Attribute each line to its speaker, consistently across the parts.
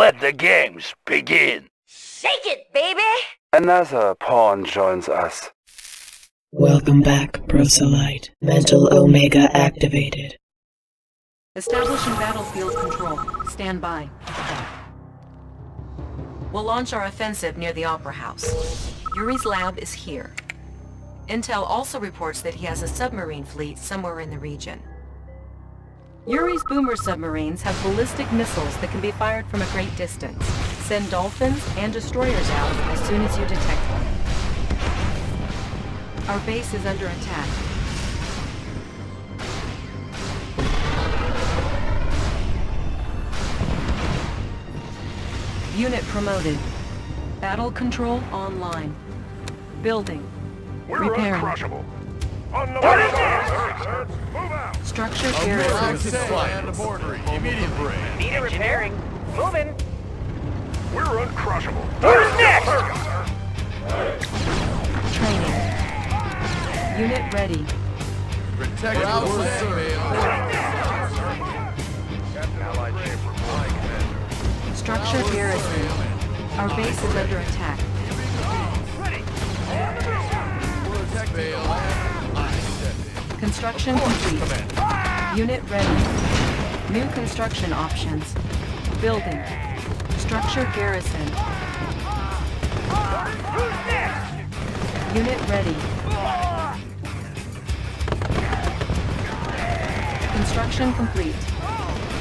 Speaker 1: Let the games begin.
Speaker 2: Shake it, baby!
Speaker 3: Another pawn joins us.
Speaker 4: Welcome back, Proselyte. Mental Omega activated.
Speaker 5: Establishing battlefield control. Stand by. We'll launch our offensive near the Opera House. Yuri's lab is here. Intel also reports that he has a submarine fleet somewhere in the region. Yuri's boomer submarines have ballistic missiles that can be fired from a great distance. Send dolphins and destroyers out as soon as you detect them. Our base is under attack. Unit promoted. Battle control online. Building.
Speaker 6: We're
Speaker 5: Repairing.
Speaker 6: uncrushable. On the way. Move out.
Speaker 5: Structure garrison.
Speaker 6: Immediately.
Speaker 7: Need it repairing. Moving.
Speaker 6: We're uncrushable.
Speaker 7: Who's next?
Speaker 5: Training. Unit ready.
Speaker 6: Protect our Allied ship replying, Commander.
Speaker 5: Structure garrison. Our base is under attack. Construction complete. Unit ready. New construction options. Building. Structure garrison. Unit ready. Construction complete.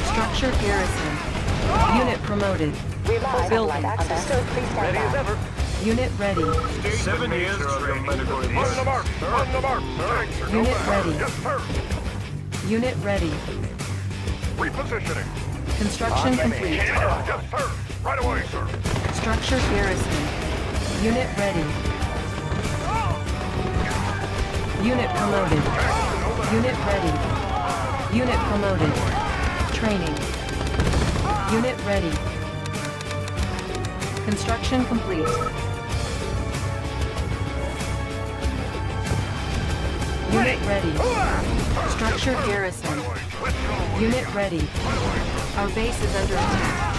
Speaker 5: Structure garrison. Unit promoted. Building.
Speaker 7: Ready as ever.
Speaker 5: Unit ready.
Speaker 6: Seven years training. On the mark. On the mark, sir. Thanks,
Speaker 5: Unit
Speaker 6: sir.
Speaker 5: ready.
Speaker 6: Yes, sir.
Speaker 5: Unit ready.
Speaker 6: Repositioning.
Speaker 5: Construction complete.
Speaker 6: Yes, sir. Right away, sir.
Speaker 5: Structure garrison. Unit ready. Unit promoted. Unit ready. Unit promoted. Training. Unit ready. Construction complete. Unit ready. Structure garrison. Unit ready. Our base is under attack.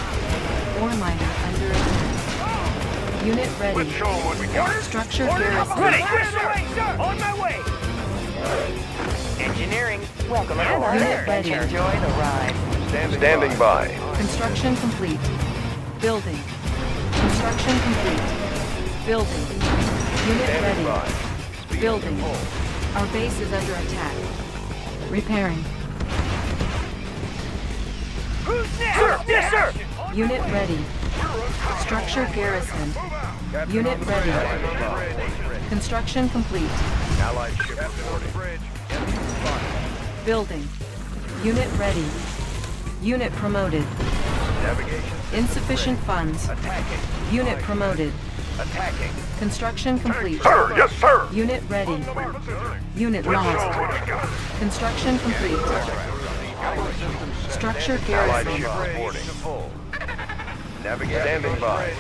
Speaker 5: Ore miner under attack. Unit ready.
Speaker 6: Let's show 'em what we got.
Speaker 5: Structure garrison.
Speaker 7: Ready. On my way. Engineering. Welcome aboard.
Speaker 5: Unit ready.
Speaker 7: Enjoy the ride.
Speaker 6: Standing by.
Speaker 5: Construction complete. Building. Construction complete. Building. Unit ready. Building. Our base is under attack. Repairing.
Speaker 7: Who's next? Sir. Yes, sir.
Speaker 5: Unit ready. Structure garrison. Unit ready. Construction complete.
Speaker 6: Allied ship reporting.
Speaker 5: Building. Unit ready. Unit promoted. Insufficient funds. Unit promoted.
Speaker 6: Attacking.
Speaker 5: Construction complete.
Speaker 6: Sir, yes, sir.
Speaker 5: Unit ready. Unit
Speaker 6: Let's show 'em
Speaker 5: lost.
Speaker 6: what you got.
Speaker 5: Construction complete. Structure garrison.
Speaker 6: Navigation. Standing by.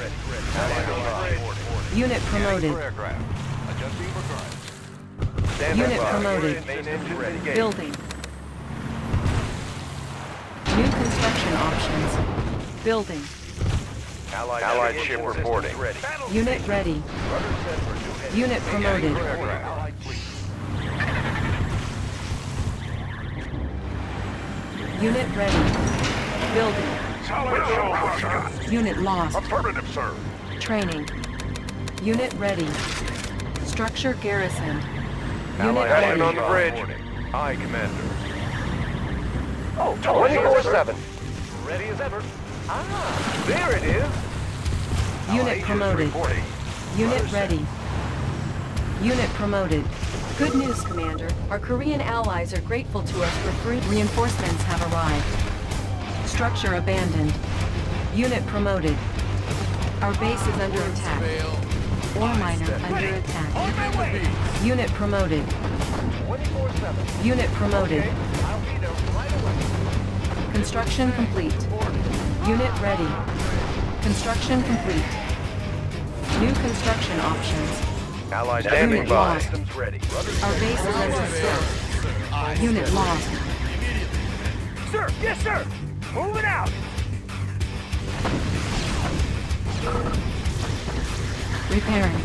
Speaker 5: Unit promoted. Unit promoted.
Speaker 6: Main engine ready.
Speaker 5: Building. New construction options. Building.
Speaker 6: Allied, Allied ship reporting.
Speaker 5: Unit ready. Unit promoted. Unit ready. Building.
Speaker 6: Solid show what you got.
Speaker 5: Unit lost.
Speaker 6: Affirmative, sir.
Speaker 5: Training. Unit ready. Structure garrison. Unit
Speaker 6: Allied
Speaker 5: ready.
Speaker 6: on the bridge. Aye, Commander.
Speaker 7: Oh,
Speaker 6: 24-7.
Speaker 7: Ready as ever. Ah, there it is.
Speaker 5: Unit promoted. Unit ready. Unit promoted. Good news, Commander. Our Korean allies are grateful to us for free reinforcements have arrived. Structure abandoned. Unit promoted. Our base is under attack. Ore miner under attack.
Speaker 7: On my way.
Speaker 5: Unit promoted. Unit promoted.
Speaker 7: I'll be there right away.
Speaker 5: Construction complete. Unit ready. Construction complete. New construction options.
Speaker 6: Allied
Speaker 5: Unit
Speaker 6: lost. Ready.
Speaker 5: Our base is under attack. Unit lost.
Speaker 7: Sir, yes sir! Moving out!
Speaker 5: Repairing.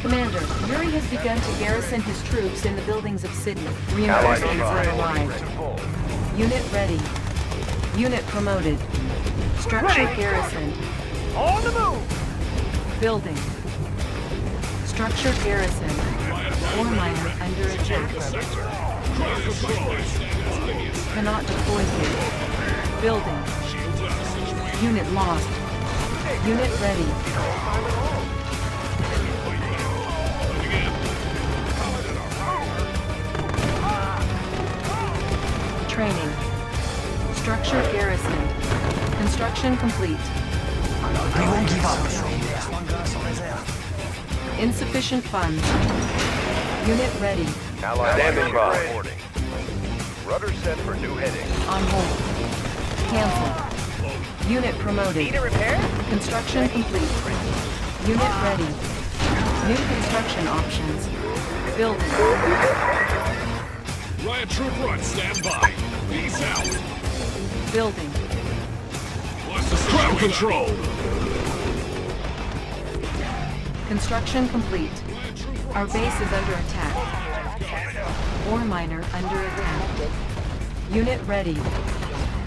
Speaker 5: Commander, Yuri has begun to garrison his troops in the buildings of
Speaker 8: Sydney.
Speaker 5: Reinforcements
Speaker 8: are
Speaker 5: arrived. Unit ready. Unit promoted. Structure garrison.
Speaker 7: On the move!
Speaker 5: Building. Structure garrison. Ore miner under attack. Cannot deploy here. Building. Unit lost. Unit ready. Training. Structure garrisoned. Construction complete. I won't give up. Insufficient funds. Unit ready.
Speaker 8: Allied
Speaker 9: Standing by.
Speaker 8: reporting. Rudder set for new heading.
Speaker 5: On hold. Cancel. Unit promoted.
Speaker 7: Need a repair?
Speaker 5: Construction complete. Unit ready. New construction options. Building.
Speaker 10: Riot Troop Run, stand by. Peace out.
Speaker 5: Building.
Speaker 10: Ground control.
Speaker 5: Construction complete. Our base is under attack. Ore miner under attack. Unit ready.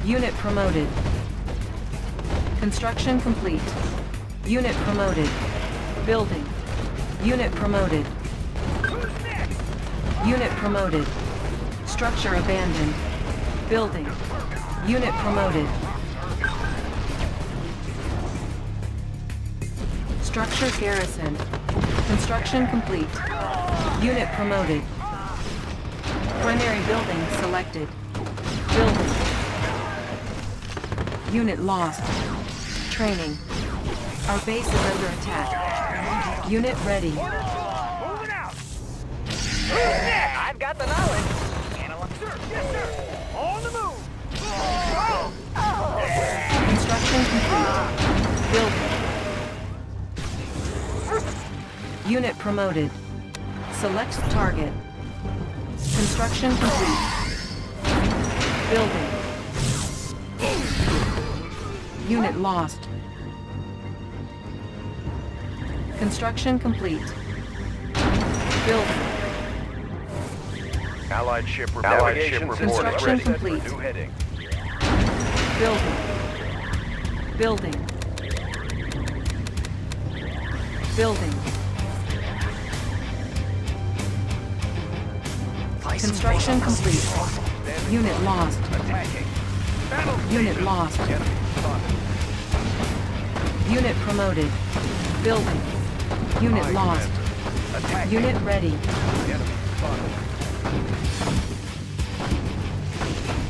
Speaker 5: Unit promoted. Construction complete. Unit promoted. Building. Unit promoted. Unit promoted. Structure abandoned. Building. Unit promoted. Structure garrison. Construction complete. Unit promoted. Primary building selected. Building. Unit lost. Training. Our base is under attack. Unit ready.
Speaker 7: Moving out! Who's next? I've got the knowledge.
Speaker 5: Construction complete. Building. Unit promoted. Select target. Construction complete. Building. Unit lost. Construction complete. Building.
Speaker 8: Allied ship reporting. Allied ship reporting.
Speaker 5: Construction
Speaker 8: Ready.
Speaker 5: complete.
Speaker 8: New heading.
Speaker 5: Building. Building. Building. Construction complete. Unit lost.
Speaker 8: Attacking. Battle
Speaker 5: Unit lost. Unit promoted. Building. Unit lost. Unit ready.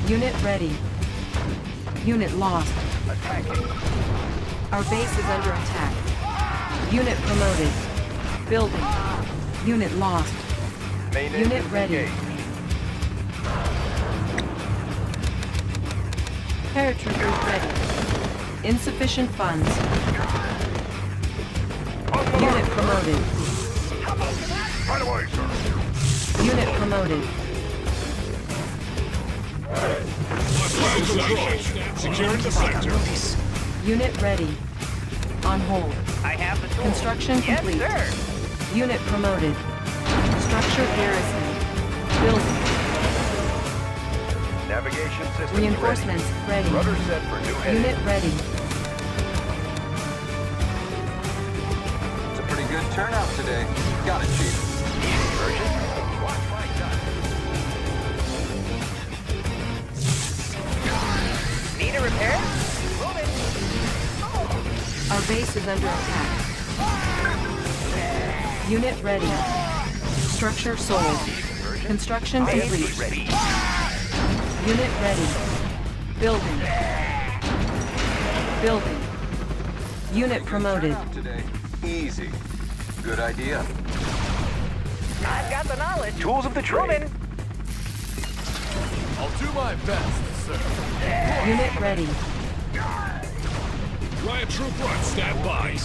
Speaker 5: Unit ready. Unit lost.
Speaker 8: Attacking.
Speaker 5: Our base is under attack. Unit promoted. Building. Unit lost.
Speaker 8: Main
Speaker 5: Unit ready.
Speaker 8: engaged.
Speaker 5: Paratroopers ready. Insufficient funds. Unit promoted.
Speaker 8: Right away, sir.
Speaker 5: Unit promoted.
Speaker 10: Ground control. Securing the sector.
Speaker 5: Unit ready. On hold.
Speaker 7: I have the tools.
Speaker 5: Construction
Speaker 7: Yes,
Speaker 5: complete.
Speaker 7: sir.
Speaker 5: Unit promoted. Structure garrison. Building.
Speaker 8: Navigation system
Speaker 5: Reinforcements ready.
Speaker 8: ready. Rudder set for new heading.
Speaker 5: Unit ready.
Speaker 11: It's a pretty good turnout today. Got it, Chief.
Speaker 8: Urgent.
Speaker 7: Repair? Moving.
Speaker 5: Our base is under attack. Unit ready. Structure sold. Construction complete.
Speaker 8: Ready.
Speaker 5: Unit ready. Building. Building. Unit promoted.
Speaker 11: Today. Easy. Good idea.
Speaker 7: I've got the knowledge.
Speaker 8: Tools of the trade.
Speaker 7: Moving.
Speaker 10: I'll do my best, sir.
Speaker 5: Unit ready.
Speaker 10: Riot Troop Run, stand by.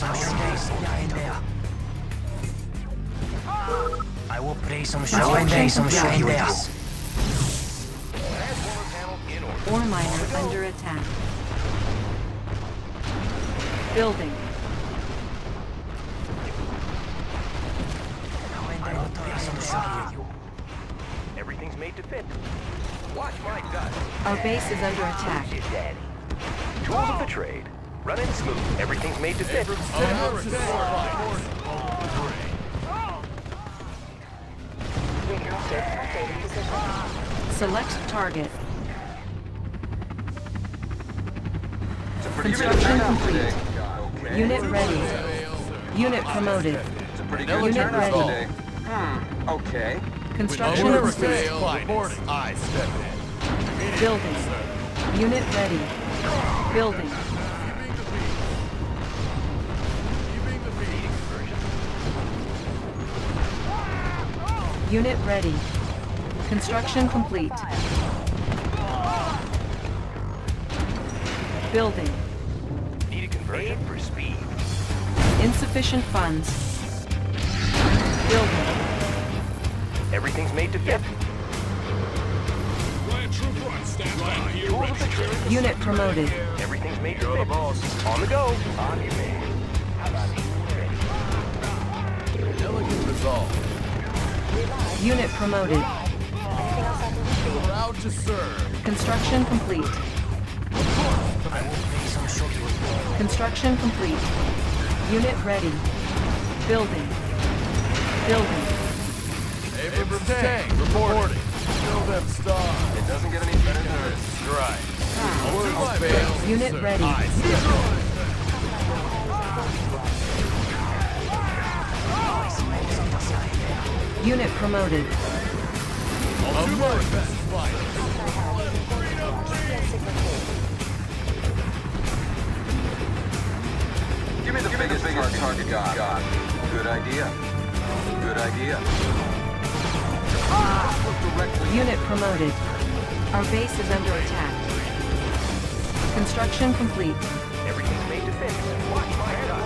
Speaker 12: I will play some show. I will play some show in there.
Speaker 8: Transformer panel in order.
Speaker 5: Ore miner under attack. Building. Our base is under attack.
Speaker 9: Tools of the trade. Running smooth. Everything's made to fit.
Speaker 5: Select target.
Speaker 11: It's a pretty good
Speaker 5: Construction complete.
Speaker 11: Okay.
Speaker 5: Unit ready. Unit promoted.
Speaker 11: It's a pretty good
Speaker 5: Unit ready.
Speaker 11: Hmm. Okay.
Speaker 5: Construction complete.
Speaker 13: finest. I step in.
Speaker 5: Building. Unit ready. Building. Unit ready. Construction complete. Building.
Speaker 9: Need a conversion for speed.
Speaker 5: Insufficient funds. Building.
Speaker 9: Everything's made to fit.
Speaker 13: One, stand by. Here,
Speaker 9: Tools of the trade.
Speaker 5: Unit promoted.
Speaker 9: Everything's made to fit. On the go. On your man.
Speaker 13: Elegant resolve.
Speaker 5: Unit promoted.
Speaker 13: Proud to serve.
Speaker 5: Construction complete.
Speaker 12: I will pay some short reward.
Speaker 5: Construction complete. Unit ready. Building. Building.
Speaker 13: Abrams tank reporting. Kill them stars.
Speaker 11: It doesn't get any better than this.
Speaker 13: Right. Word fails.
Speaker 5: Unit
Speaker 13: sir.
Speaker 5: ready.
Speaker 13: I step in.
Speaker 5: Unit promoted.
Speaker 13: America's finest.
Speaker 11: Give me the biggest, biggest target you got. Good idea. Good idea. Look directly.
Speaker 5: Unit promoted. Our base is under attack. Construction complete.
Speaker 9: Everything's made to fit. Watch my shot.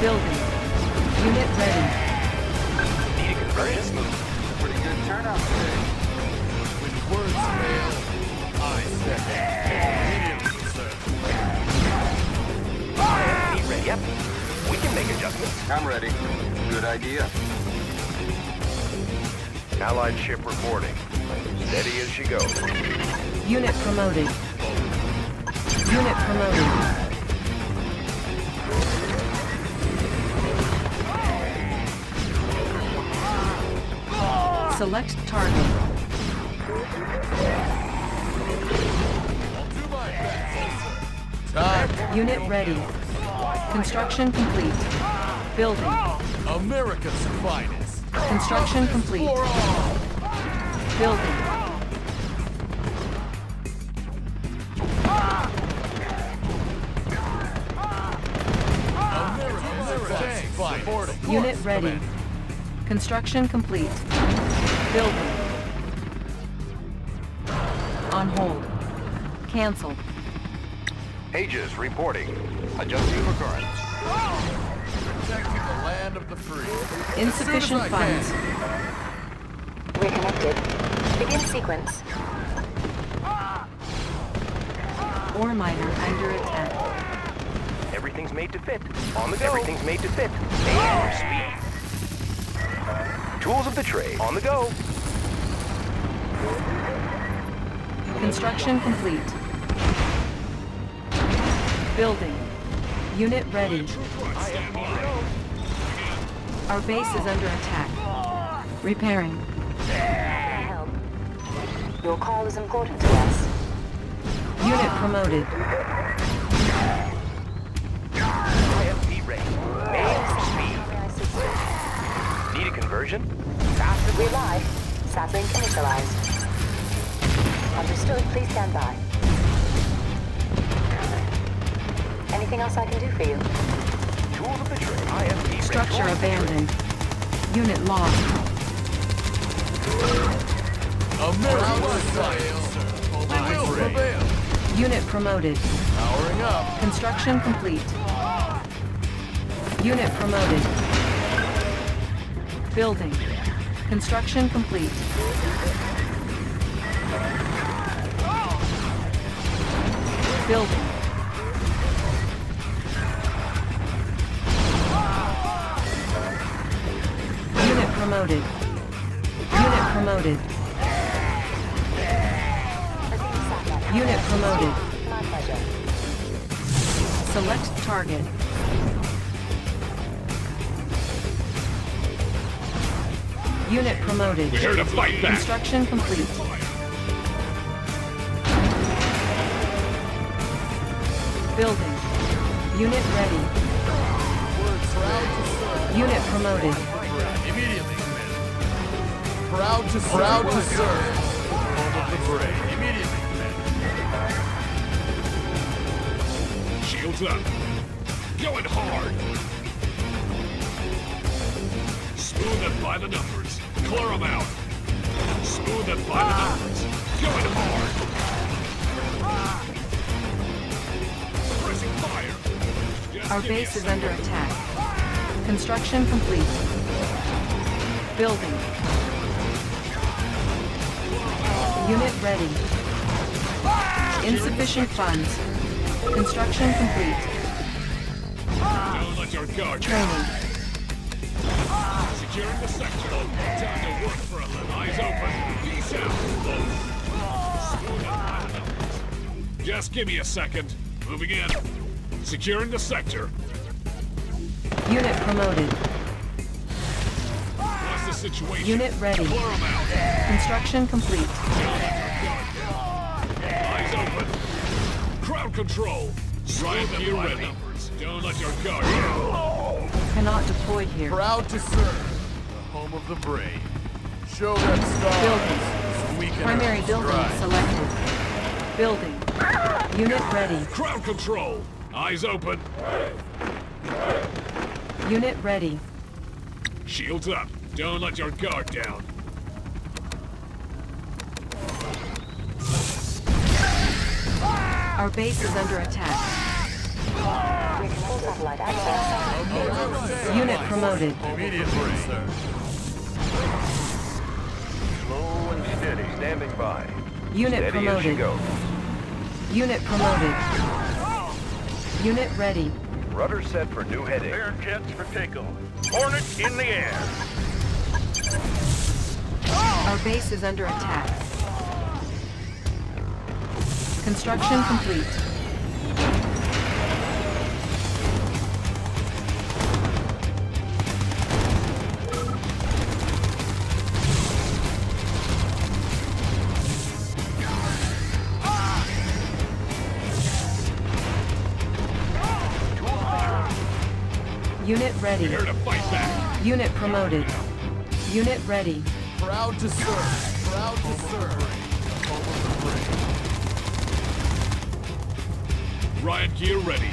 Speaker 5: Building. Unit ready.
Speaker 9: Need a conversion.
Speaker 11: Pretty good turnout today.
Speaker 13: When words fail, I step in. Immediately, sir.
Speaker 9: Be ready. Yep. We can make adjustments.
Speaker 11: I'm ready. Good idea.
Speaker 8: Allied ship reporting. Steady as she goes.
Speaker 5: Unit promoted. Unit promoted. Select target.
Speaker 13: Do my best. Time.
Speaker 5: Unit ready. Construction complete. Building.
Speaker 13: America's finest.
Speaker 5: Construction complete. Building. Unit ready. Construction complete. Building. On hold. Cancel.
Speaker 8: Aegis reporting. Adjusting for currents.
Speaker 13: Protecting the land of the free.
Speaker 5: Insufficient
Speaker 13: As as
Speaker 5: funds.
Speaker 13: I
Speaker 14: We're connected. Begin sequence.
Speaker 5: Ore miner under attack.
Speaker 9: Everything's made to fit. On the go. Everything's made to fit. Made for speed. Tools of the trade. On the go.
Speaker 5: Construction complete. Building. Unit ready. Our base is under attack. Repairing.
Speaker 14: Help. Your call is important to us.
Speaker 5: Unit promoted.
Speaker 9: IFV ready. Made for speed. Need a conversion? Faster.
Speaker 14: We're live. Satlink initialized. Understood. Please stand by. Anything else I can do for you?
Speaker 5: Structure abandoned. Unit lost.
Speaker 13: Prevail.
Speaker 5: Unit promoted.
Speaker 13: Powering up.
Speaker 5: Construction complete. Unit promoted. Building. Construction complete. Building. Promoted. Unit promoted. Unit promoted. Select target. Unit promoted.
Speaker 10: We're here to fight back.
Speaker 5: Construction complete. Building. Unit ready.
Speaker 13: Proud to serve.
Speaker 5: Unit promoted.
Speaker 13: Immediately, Commander. Proud to serve. Proud to serve. Home of the brave. Immediately, Commander.
Speaker 10: Shields up. Going hard. Smooth it by the numbers. Clear them out. Smooth it by the ah. numbers. Going hard. Pressing fire. Just
Speaker 5: Our
Speaker 10: give me a
Speaker 5: base is under attack. Construction complete. Building. Unit ready. Insufficient funds. Construction complete.
Speaker 10: Don't let your guard down.
Speaker 5: Training.
Speaker 10: Securing the sector. Time to work for a little. Eyes open. Peace out. Smooth it by the numbers. Just give me a second. Moving in. Securing the sector.
Speaker 5: Unit promoted.
Speaker 10: What's the situation?
Speaker 5: Unit ready.
Speaker 10: Clear 'em out.
Speaker 5: Construction complete.
Speaker 10: Crowd control. Riot gear ready. Numbers. Don't let your guard down.
Speaker 5: Cannot deploy here.
Speaker 13: Proud to serve. The home of the brave. Show them stars.
Speaker 5: Building.
Speaker 13: So we can
Speaker 5: Primary
Speaker 13: earn
Speaker 5: building
Speaker 13: stride.
Speaker 5: selected. Building. Unit ready.
Speaker 10: Crowd control. Eyes open.
Speaker 5: Unit ready.
Speaker 10: Shields up. Don't let your guard down.
Speaker 5: Our base is under attack.
Speaker 14: Full satellite access.
Speaker 5: Unit promoted.
Speaker 13: Immediately, sir.
Speaker 8: Slow and steady. Standing by.
Speaker 5: Unit
Speaker 8: Steady as she
Speaker 5: promoted. Unit promoted. Unit ready.
Speaker 8: Rudder set for new heading.
Speaker 10: Air jets for takeoff. Hornet in the air.
Speaker 5: Our base is under attack. Construction complete. Unit ready.
Speaker 10: Here to fight back.
Speaker 5: Unit promoted. Unit ready.
Speaker 13: Proud to serve. Proud to serve.
Speaker 10: Riot gear ready.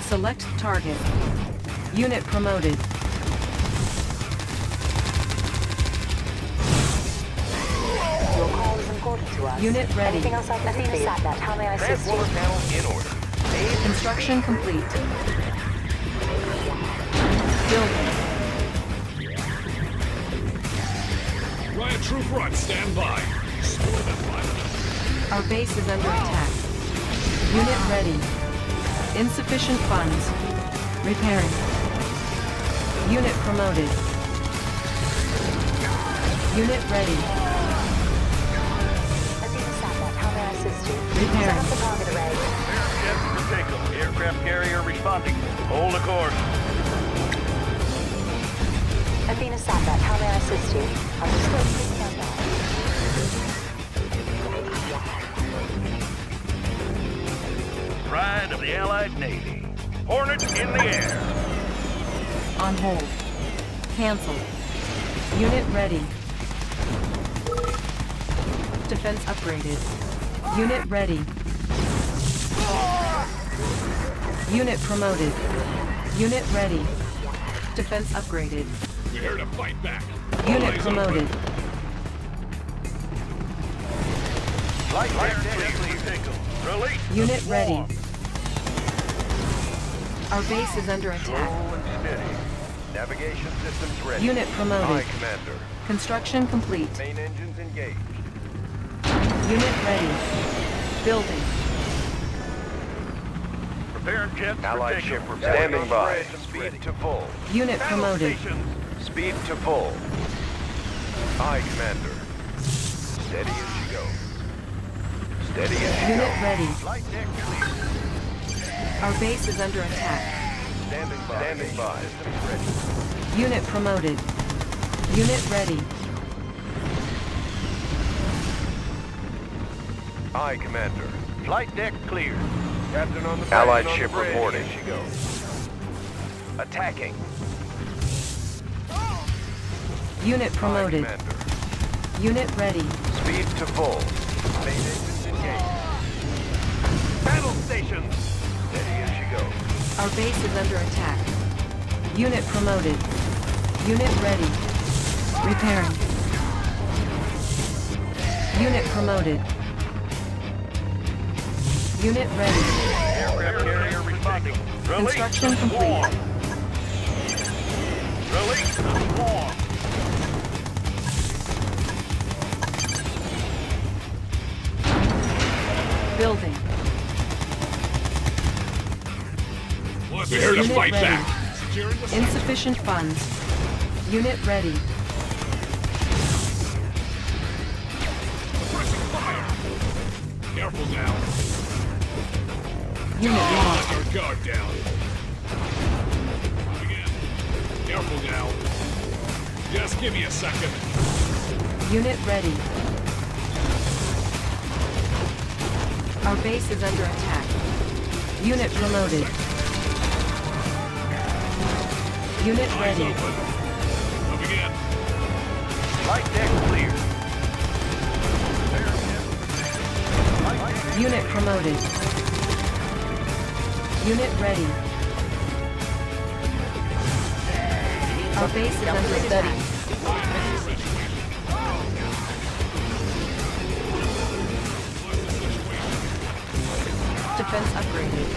Speaker 5: Select target. Unit promoted.
Speaker 14: Your call is important to us.
Speaker 5: Unit ready.
Speaker 14: Anything else I can do for you? Satnat, how may I assist you?
Speaker 8: Transport panel in order.
Speaker 5: Construction complete. Building.
Speaker 10: Riot troop run. Stand by. Smooth it by the numbers.
Speaker 5: Our base is under attack. Unit ready. Insufficient funds. Repairing. Unit promoted. Unit ready.
Speaker 14: Athena Satnat, how may I assist you?
Speaker 5: Repairing.
Speaker 14: Set up the target array.
Speaker 10: Jets for takeoff. Aircraft carrier responding. Hold the course.
Speaker 14: Athena Satnat, how may I assist you? Understood.
Speaker 10: Of the Allied Navy. Hornet in the air.
Speaker 5: On hold. Cancel. Unit ready. Defense upgraded. Unit ready. Unit promoted. Unit ready. Defense upgraded.
Speaker 10: We're here to fight back.
Speaker 5: Unit promoted.
Speaker 8: Light
Speaker 10: Fire
Speaker 8: ready.
Speaker 10: clear for takeoff. Release. the
Speaker 5: Unit ready.
Speaker 10: Swarm.
Speaker 5: Our base is under attack.
Speaker 8: Navigation systems ready.
Speaker 5: Unit promoted.
Speaker 8: Aye, Commander.
Speaker 5: Construction complete.
Speaker 8: Main engines engaged.
Speaker 5: Unit ready. Building.
Speaker 10: Preparing jets
Speaker 8: Allied ship
Speaker 10: takeoff.
Speaker 8: standing by. Speed
Speaker 10: ready.
Speaker 8: to full.
Speaker 5: Unit
Speaker 10: Battle
Speaker 5: promoted.
Speaker 10: stations.
Speaker 8: Speed to full. Aye, Commander. Steady as she goes. Steady as she
Speaker 5: Unit
Speaker 8: goes.
Speaker 5: ready.
Speaker 8: Flight deck clear.
Speaker 5: Our base is under attack.
Speaker 8: Standing by. Standing by. Ready.
Speaker 5: Unit promoted. Unit ready.
Speaker 8: Aye, Commander. Flight deck clear. Captain on the
Speaker 15: Allied
Speaker 8: on
Speaker 15: ship
Speaker 8: bridge.
Speaker 15: reporting.
Speaker 8: Here she goes. Attacking.
Speaker 5: Unit promoted.
Speaker 8: Aye,
Speaker 5: Unit ready.
Speaker 8: Speed to full. Main engines engaged. Battle stations. Steady as she goes.
Speaker 5: Our base is under attack. Unit promoted. Unit ready. Repairing. Unit promoted. Unit ready.
Speaker 8: Aircraft carrier responding.
Speaker 5: Construction complete.
Speaker 8: Release the
Speaker 10: to
Speaker 5: Unit
Speaker 10: fight
Speaker 5: ready.
Speaker 10: back. Securing the sector.
Speaker 5: Insufficient funds. Unit ready.
Speaker 10: Pressing fire. Careful now.
Speaker 5: Unit lost.
Speaker 10: Our guard down. Moving in. Careful now. Just give me a second.
Speaker 5: Unit ready. Our base is under attack. Unit promoted. Unit
Speaker 10: Eyes
Speaker 5: ready.
Speaker 10: open. Moving in.
Speaker 8: Flight deck clear.
Speaker 5: Unit promoted. Unit ready. Our base is under attack. Defense upgraded.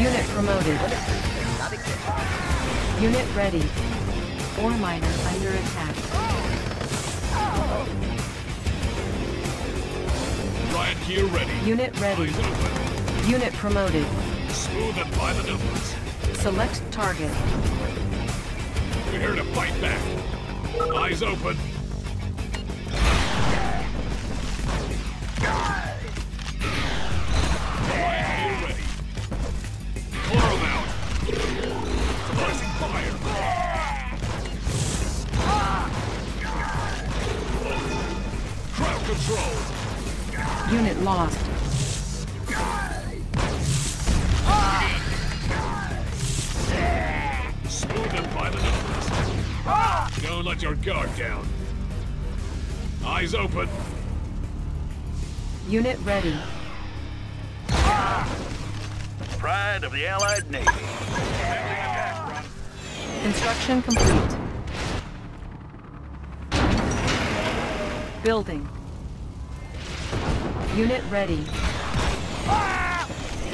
Speaker 5: Unit promoted. Unit ready. Ore miner under attack.
Speaker 10: Riot gear ready.
Speaker 5: Unit ready. Unit promoted.
Speaker 10: Smooth and by the numbers.
Speaker 5: Select target.
Speaker 10: We're here to fight back. Eyes open.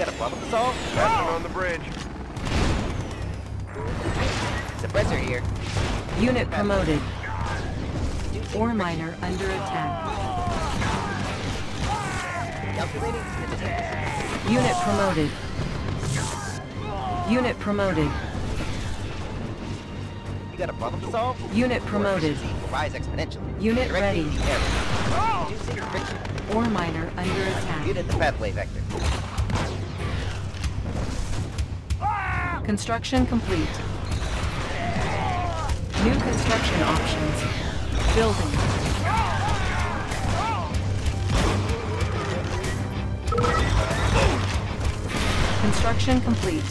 Speaker 15: Got a problem to solve?
Speaker 8: Captain on the bridge.
Speaker 15: Suppressor here.
Speaker 5: Unit promoted. Ore miner under attack. Unit promoted. Unit promoted.
Speaker 15: You got a problem to solve?
Speaker 5: Unit promoted.
Speaker 15: Rise exponentially.
Speaker 5: Unit ready.
Speaker 15: the error. Reducing friction.
Speaker 5: Ore miner under attack.
Speaker 15: Muted the pathway vector.
Speaker 5: Construction complete. New construction options. Building. Construction complete.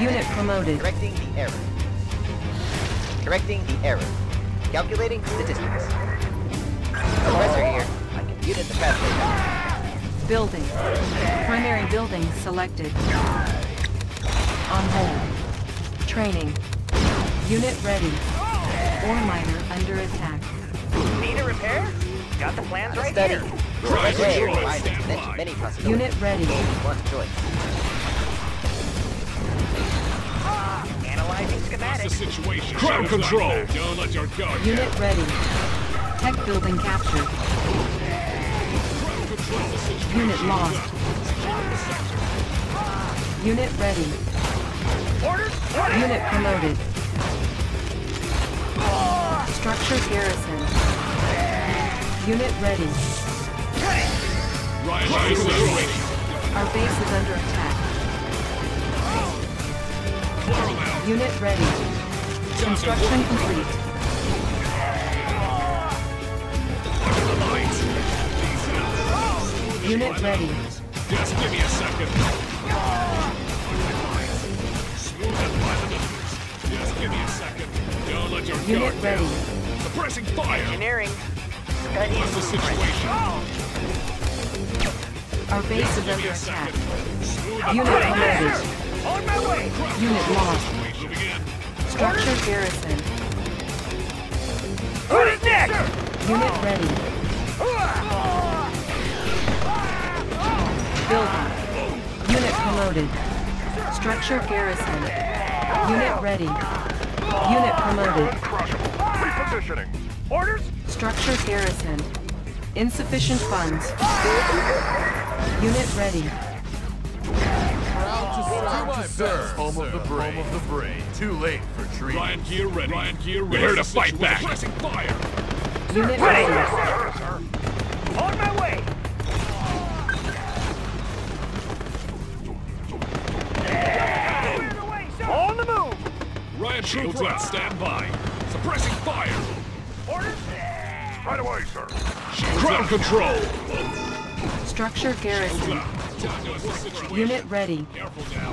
Speaker 5: Unit promoted.
Speaker 15: Correcting the error. Correcting the error. Calculating statistics. Professor here. I computed the pathway.
Speaker 5: Building. Primary building selected. On hold. Training. Unit ready. Ore miner under attack.
Speaker 15: Need a repair? Got the plans right
Speaker 7: Study.
Speaker 15: here.
Speaker 10: Crowd
Speaker 15: Professor here
Speaker 10: control.
Speaker 15: provides
Speaker 10: Stand
Speaker 15: exponential
Speaker 10: by.
Speaker 15: many possibilities.
Speaker 5: Unit ready.
Speaker 15: One choice. Ah, analyzing
Speaker 10: What's the situation?
Speaker 16: Crowd control.
Speaker 10: Don't let your guard
Speaker 5: Unit
Speaker 10: down.
Speaker 5: ready. Tech building captured. Unit lost.
Speaker 10: up. Secure the sector.
Speaker 5: Unit ready.
Speaker 15: Orders.
Speaker 5: Unit promoted. Structure garrison. Unit ready. Our base is under attack.
Speaker 10: Clear them out.
Speaker 5: Unit ready. Construction complete. Unit ready.
Speaker 10: Just give me a second. Smooth it by the numbers. Just give me a second. Don't let your
Speaker 5: Unit
Speaker 10: guard
Speaker 5: ready.
Speaker 10: down. Suppressing fire.
Speaker 7: Engineering.
Speaker 10: What's the situation?
Speaker 5: Our base
Speaker 10: Just
Speaker 5: is
Speaker 10: give me
Speaker 5: under
Speaker 10: a
Speaker 5: attack.
Speaker 10: second. Smooth it
Speaker 5: Unit
Speaker 10: by the
Speaker 7: On my way.
Speaker 5: Unit lost. Structure garrison.
Speaker 7: Who's next?
Speaker 5: Unit ready. Building. Unit promoted. Structure garrison. Unit ready. Unit promoted.
Speaker 8: Repositioning.
Speaker 7: Orders?
Speaker 5: Structure garrison. Insufficient funds. Unit ready.
Speaker 13: Proud to serve. my. Home of the brave. Home of the brave. Too late for treating.
Speaker 10: Ryan gear ready. Ryan gear ready. We're here to fight back. Suppressing fire.
Speaker 5: Unit ready.
Speaker 8: Sir, sir.
Speaker 7: On my way. Move.
Speaker 10: Ryan shields up. Stand by. Suppressing fire.
Speaker 7: Orders?
Speaker 8: Right away, sir.
Speaker 10: Ground control.
Speaker 5: Structure garrison.
Speaker 10: Time to assess the situation.
Speaker 5: Unit ready.
Speaker 10: Careful now.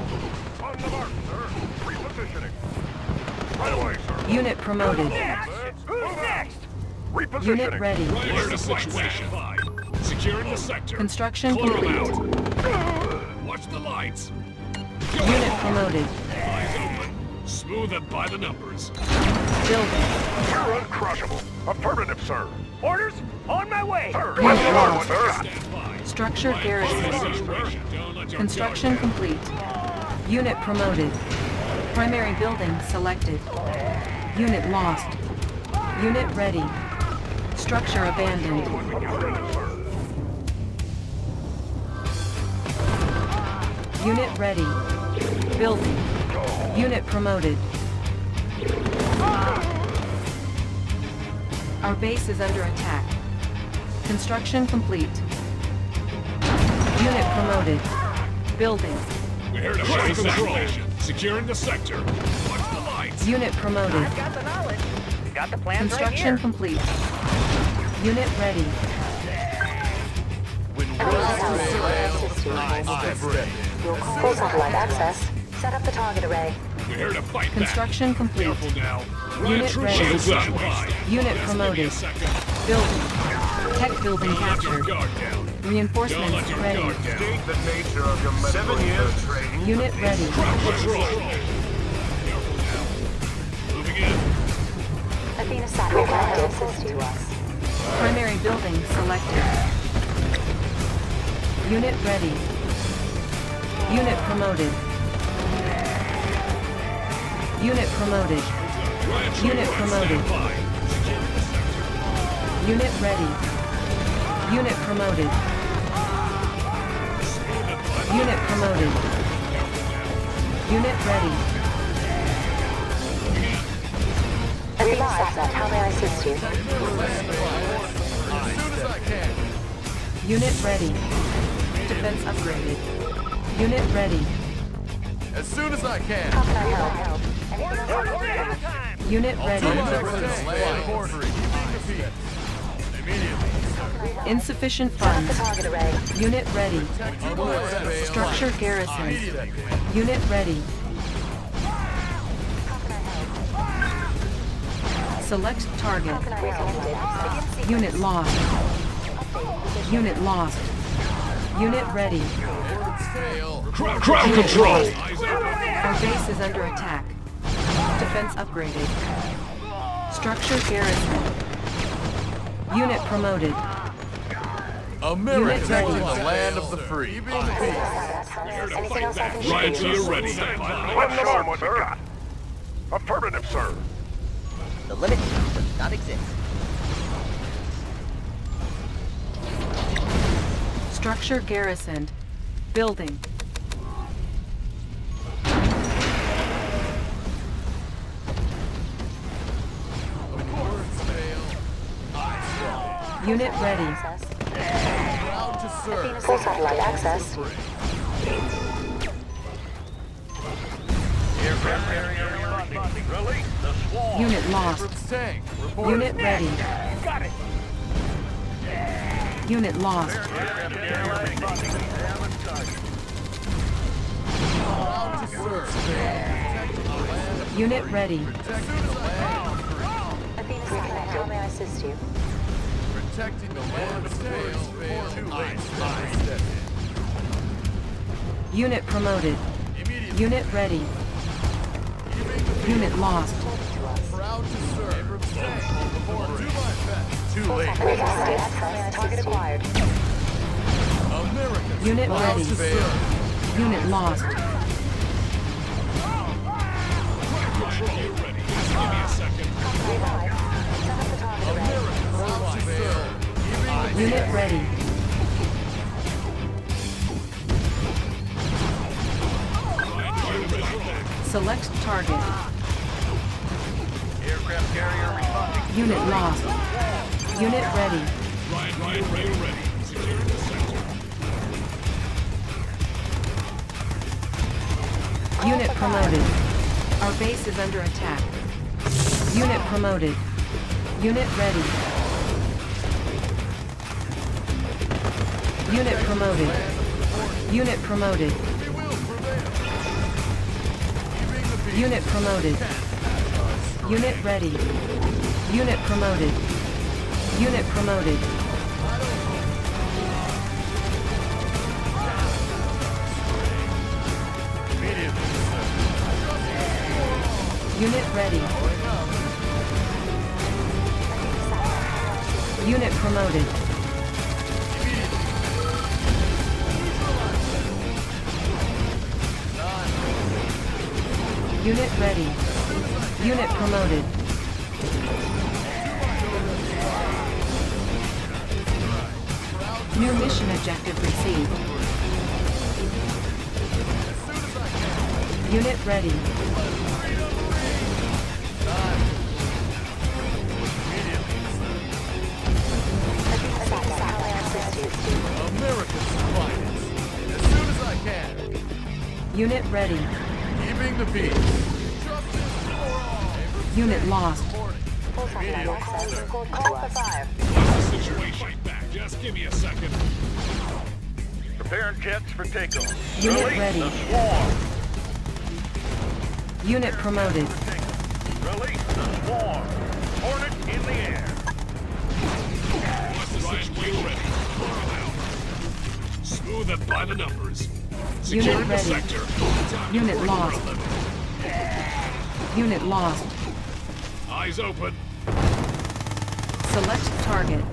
Speaker 8: On the mark, sir. Repositioning. Right away, sir.
Speaker 5: Unit promoted.
Speaker 7: Who's next?
Speaker 8: Repositioning.
Speaker 5: Unit ready.
Speaker 10: Ryan here to situation. Securing the sector.
Speaker 5: Construction
Speaker 10: Clear 'em
Speaker 5: complete.
Speaker 10: out. Watch the lights.
Speaker 5: Unit promoted.
Speaker 10: Eyes open. Smooth it by the numbers.
Speaker 5: Building.
Speaker 8: You're uncrushable. Affirmative, sir.
Speaker 7: Orders? On my way.
Speaker 8: Sir,
Speaker 5: Unit lost.
Speaker 8: sir.
Speaker 5: Structure garrison.
Speaker 10: follow the situation. Don't let your
Speaker 5: Construction complete. Unit promoted. Primary building selected. Unit lost. Unit ready. Structure abandoned. Unit ready. Building. Unit promoted. Our base is under attack. Construction complete. Unit promoted. Building.
Speaker 10: We're here to fight control. Securing the sector. Watch the lights.
Speaker 5: Unit promoted.
Speaker 7: Got the knowledge. Got the plans right
Speaker 5: Construction
Speaker 7: here.
Speaker 5: complete. Unit ready.
Speaker 13: When
Speaker 14: Every
Speaker 13: words
Speaker 14: house
Speaker 13: fail, I step in.
Speaker 14: Full satellite access. Set up the target array.
Speaker 10: We're here to fight back.
Speaker 5: Construction complete.
Speaker 10: Careful now.
Speaker 5: Unit
Speaker 10: Ryan,
Speaker 5: ready.
Speaker 10: Shields up.
Speaker 5: Unit
Speaker 10: Just
Speaker 5: promoted.
Speaker 10: Give me a second.
Speaker 5: Building. Tech building
Speaker 10: Don't let your
Speaker 5: captured.
Speaker 10: guard down. Don't
Speaker 5: Reinforcements
Speaker 10: let your
Speaker 5: ready.
Speaker 10: guard down.
Speaker 8: the nature of your medical years training.
Speaker 5: Unit ready.
Speaker 10: Ground control. Careful now. Moving in.
Speaker 14: Athena satellite access to us.
Speaker 5: Primary building selected. Unit ready. Unit promoted. Unit promoted. Unit promoted.
Speaker 10: Stand by. Securing the sector.
Speaker 5: Unit ready. Unit promoted.
Speaker 10: Smooth it by the
Speaker 5: Unit promoted. Unit ready.
Speaker 14: Athena satellite, how may I assist you?
Speaker 13: As soon as I can.
Speaker 5: Unit ready. Defense upgraded. Unit ready.
Speaker 13: As soon as I can.
Speaker 14: How can I help?
Speaker 5: Unit
Speaker 13: Do
Speaker 5: ready.
Speaker 13: my best. Land order. Keeping the peace. Immediately.
Speaker 5: Insufficient
Speaker 14: Set up the
Speaker 5: funds. Unit ready.
Speaker 13: Do my best.
Speaker 5: Structure garrison. Unit ready. Select target.
Speaker 14: How can I help?
Speaker 5: Unit lost. Unit lost. Unit ready.
Speaker 10: Crowd, crowd control.
Speaker 5: Our base is under attack. Defense upgraded. Structure garrison. Unit promoted.
Speaker 13: America
Speaker 5: Unit
Speaker 13: is
Speaker 5: ready.
Speaker 13: the land of the free. Keeping the peace.
Speaker 14: Anything else I can
Speaker 10: Ryan,
Speaker 14: shoot
Speaker 10: to
Speaker 14: you?
Speaker 10: you ready.
Speaker 8: Let's show 'em what we got. Affirmative, sir.
Speaker 15: The limit does not exist.
Speaker 5: Structure garrisoned. Building. Unit ready.
Speaker 14: Access.
Speaker 13: Proud to
Speaker 14: Athena
Speaker 13: serve.
Speaker 14: full satellite access.
Speaker 8: Aircraft carrier. Release the swarm.
Speaker 5: Unit lost.
Speaker 13: Abrams tank. Reporting.
Speaker 5: Unit ready.
Speaker 7: Got it.
Speaker 5: Unit lost.
Speaker 8: Aircraft carrier responding. Have a target.
Speaker 13: Proud to serve. Protecting the land.
Speaker 5: Unit ready.
Speaker 13: Protecting the land.
Speaker 14: Athena how may I assist you?
Speaker 13: Protecting the land. Fail. Fail. Too late. I step
Speaker 5: Unit promoted.
Speaker 13: Immediately.
Speaker 5: Unit ready. Unit lost.
Speaker 13: Proud to serve. Abrams tank. Report. Do my best. Too late.
Speaker 14: Satellite access. How may I target acquired?
Speaker 13: America.
Speaker 5: Unit ready. Unit lost.
Speaker 10: Get ready. Just give me a second.
Speaker 5: Unit ready. Select target.
Speaker 8: Aircraft carrier responding.
Speaker 5: Unit lost. Unit ready.
Speaker 10: Ryan, Ryan, ready. Sector.
Speaker 5: Unit promoted. Our base is under attack. Unit promoted. Unit ready. Unit promoted. Unit promoted. Unit promoted. Unit ready. Unit promoted. Unit promoted. Unit ready. Unit promoted. Unit ready. Unit promoted. New mission objective received. Unit ready.
Speaker 13: America's finest. As soon as I can.
Speaker 5: Unit ready.
Speaker 13: Keeping the peace.
Speaker 5: Unit lost.
Speaker 14: Full satellite access. Report call for fire.
Speaker 10: What's the situation? Just give me a second.
Speaker 8: Preparing jets for takeoff.
Speaker 5: Unit
Speaker 8: Release
Speaker 5: ready.
Speaker 8: the swarm.
Speaker 5: Unit promoted.
Speaker 8: Release the swarm. Hornet in the air.
Speaker 10: What's the situation? ready. Smooth and by the numbers. Securing the
Speaker 5: ready.
Speaker 10: sector.
Speaker 5: Unit
Speaker 10: bring
Speaker 5: lost.
Speaker 10: The limit.
Speaker 5: Unit lost.
Speaker 10: Eyes open.
Speaker 5: Select target.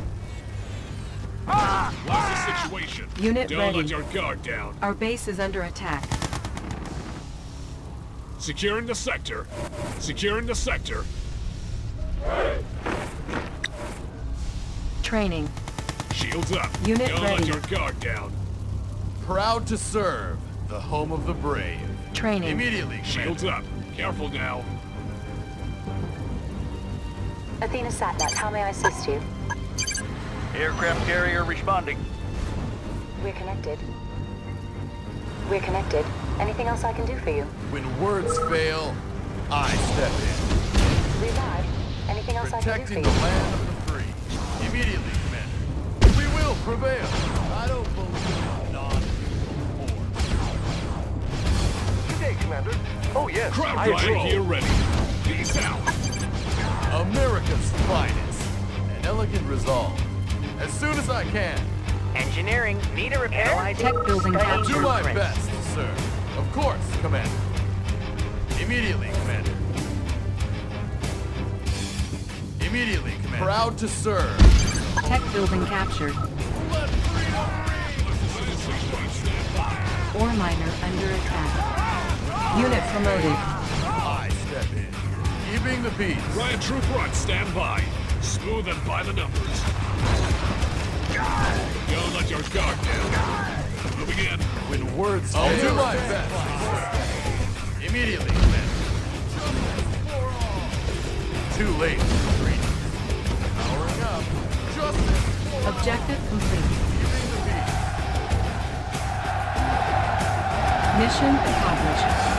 Speaker 5: Ah!
Speaker 10: What's the situation?
Speaker 5: Unit
Speaker 10: Don't
Speaker 5: ready.
Speaker 10: let your guard down.
Speaker 5: Our base is under attack.
Speaker 10: Securing the sector. Securing the sector.
Speaker 5: Training.
Speaker 10: Shields up.
Speaker 5: Unit
Speaker 10: Don't
Speaker 5: ready.
Speaker 10: let your guard down.
Speaker 13: Proud to serve. The home of the brave.
Speaker 5: Training.
Speaker 13: Immediately.
Speaker 10: Shields up. Careful now.
Speaker 14: Athena satellite, how may I assist you?
Speaker 8: Aircraft carrier responding.
Speaker 14: We're connected. We're connected. Anything else I can do for you?
Speaker 13: When words fail, I step in.
Speaker 14: Revive. Anything else I can do for you?
Speaker 13: Protecting the land of the free. Immediately, Commander. We will prevail. I don't believe in non-form.
Speaker 8: Good day, Commander. Oh, yes.
Speaker 10: Crowd
Speaker 8: I
Speaker 10: rider
Speaker 8: agree.
Speaker 10: here ready. Peace out.
Speaker 13: America's finest. An elegant resolve. As soon as I can.
Speaker 7: Engineering. Need a repair?
Speaker 5: Tech building
Speaker 13: I'll do
Speaker 5: captured.
Speaker 13: my best, sir. Of course, Commander. Immediately, Commander. Immediately, Commander. Proud to serve.
Speaker 5: Tech building captured. Ore miner under attack. Unit promoted.
Speaker 13: I step in. Keeping the peace.
Speaker 10: Riot Troop Run, stand by. Smooth and by the numbers. Don't let your guard down. Moving in.
Speaker 13: When words I'll do my best. Immediately, Commander. Too late, Green. Powering up. Justice
Speaker 5: Objective complete. Mission accomplished.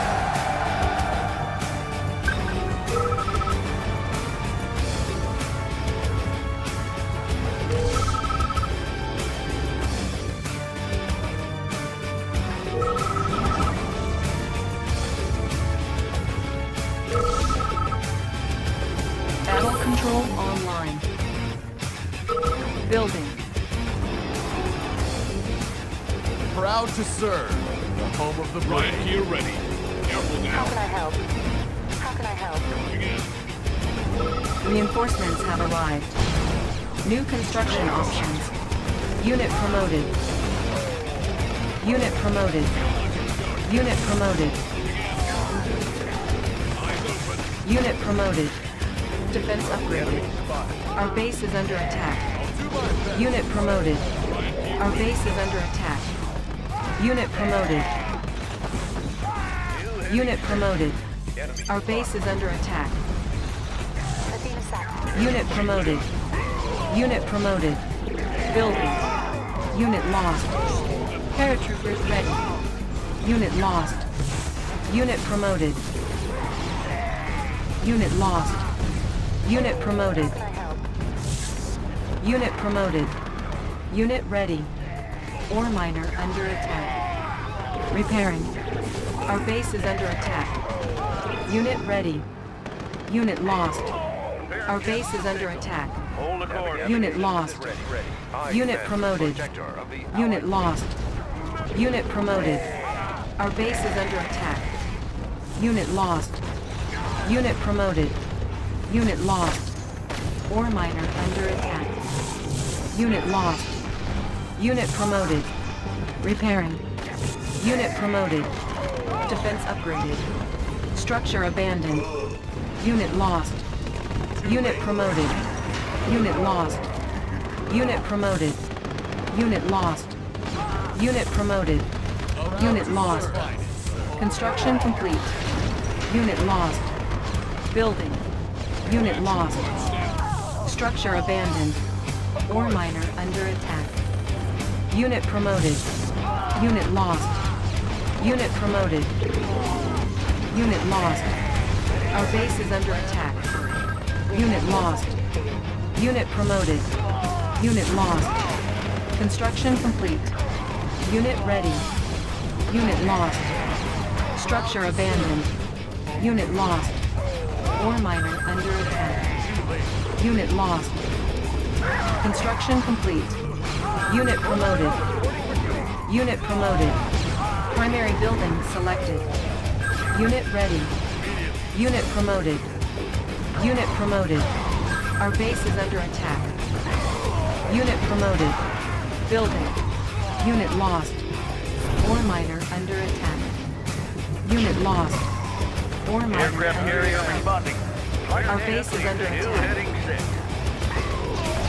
Speaker 5: Construction options. Unit promoted. Unit promoted. Unit promoted. Unit promoted. Defense upgraded. Our base is under attack. Unit promoted. Our base is under attack. Unit promoted. Unit promoted. Our base is under attack. Unit promoted. Unit promoted. Building. Unit lost. Paratroopers ready. Unit lost. Unit promoted. Unit lost. Unit promoted. Unit promoted. Unit ready. Ore miner under attack. Repairing. Our base is under attack. Unit ready. Unit lost. Our base is under attack.
Speaker 8: Hold the course.
Speaker 5: Unit lost.
Speaker 8: Ready, ready.
Speaker 5: Unit promoted.
Speaker 8: Protector of the
Speaker 5: Unit lost. Unit promoted. Our base is under attack. Unit lost. Unit promoted. Unit lost. Ore miner under attack. Unit lost. Unit promoted. Repairing. Unit promoted. Defense upgraded. Structure abandoned. Unit lost. Unit promoted. Unit lost. Unit promoted. Unit lost. Unit promoted. Unit lost. Construction complete. Unit lost. Building. Unit lost. Structure abandoned. Ore miner under attack. Unit promoted. Unit lost. Unit promoted. Unit lost. Our base is under attack. Unit lost. Unit promoted. Unit lost. Construction complete. Unit ready. Unit lost. Structure abandoned. Unit lost. Ore miner under attack. Unit lost. Construction complete. Unit promoted. Unit promoted. Primary building selected. Unit ready. Unit promoted. Unit promoted. Our base is under attack. Unit promoted. Building. Unit lost. Ore miner under attack. Unit lost. Ore miner
Speaker 8: Aircraft
Speaker 5: under
Speaker 8: carrier
Speaker 5: attack.
Speaker 8: responding.
Speaker 5: Our base is under attack.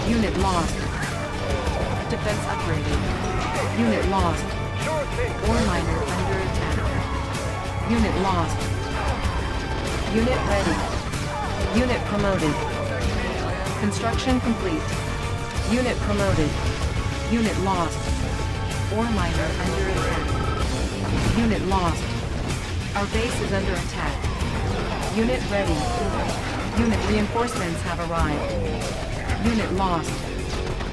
Speaker 5: Unit lost. Defense upgraded. Unit lost. Ore miner under attack. Unit lost. Unit ready. Unit promoted. Construction complete. Unit promoted. Unit lost. Ore miner under attack. Unit lost. Our base is under attack. Unit ready. Unit reinforcements have arrived. Unit lost.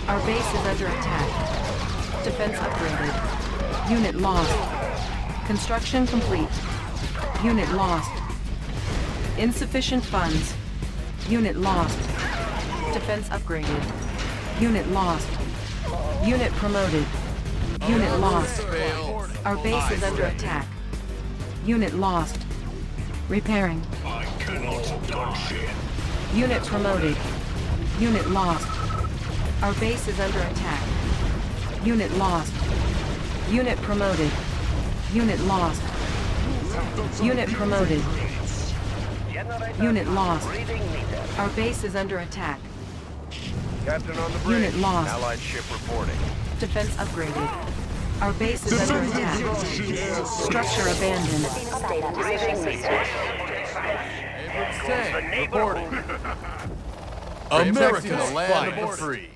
Speaker 5: Our base is under attack. Defense upgraded. Unit lost. Construction complete. Unit lost. Insufficient funds. Unit lost. Defense upgraded. Unit lost. Unit promoted. Unit lost. Our base is under attack. Unit lost. Repairing.
Speaker 10: I cannot.
Speaker 5: Unit promoted. Unit lost. Our base is under attack. Unit lost. Unit promoted. Unit lost. Unit promoted. Unit lost. Our base is under attack.
Speaker 8: Captain on the bridge.
Speaker 5: Unit lost.
Speaker 8: Allied ship reporting.
Speaker 5: Defense upgraded. Our base is under attack. Structure abandoned.
Speaker 13: Reporting. America, the land of the free.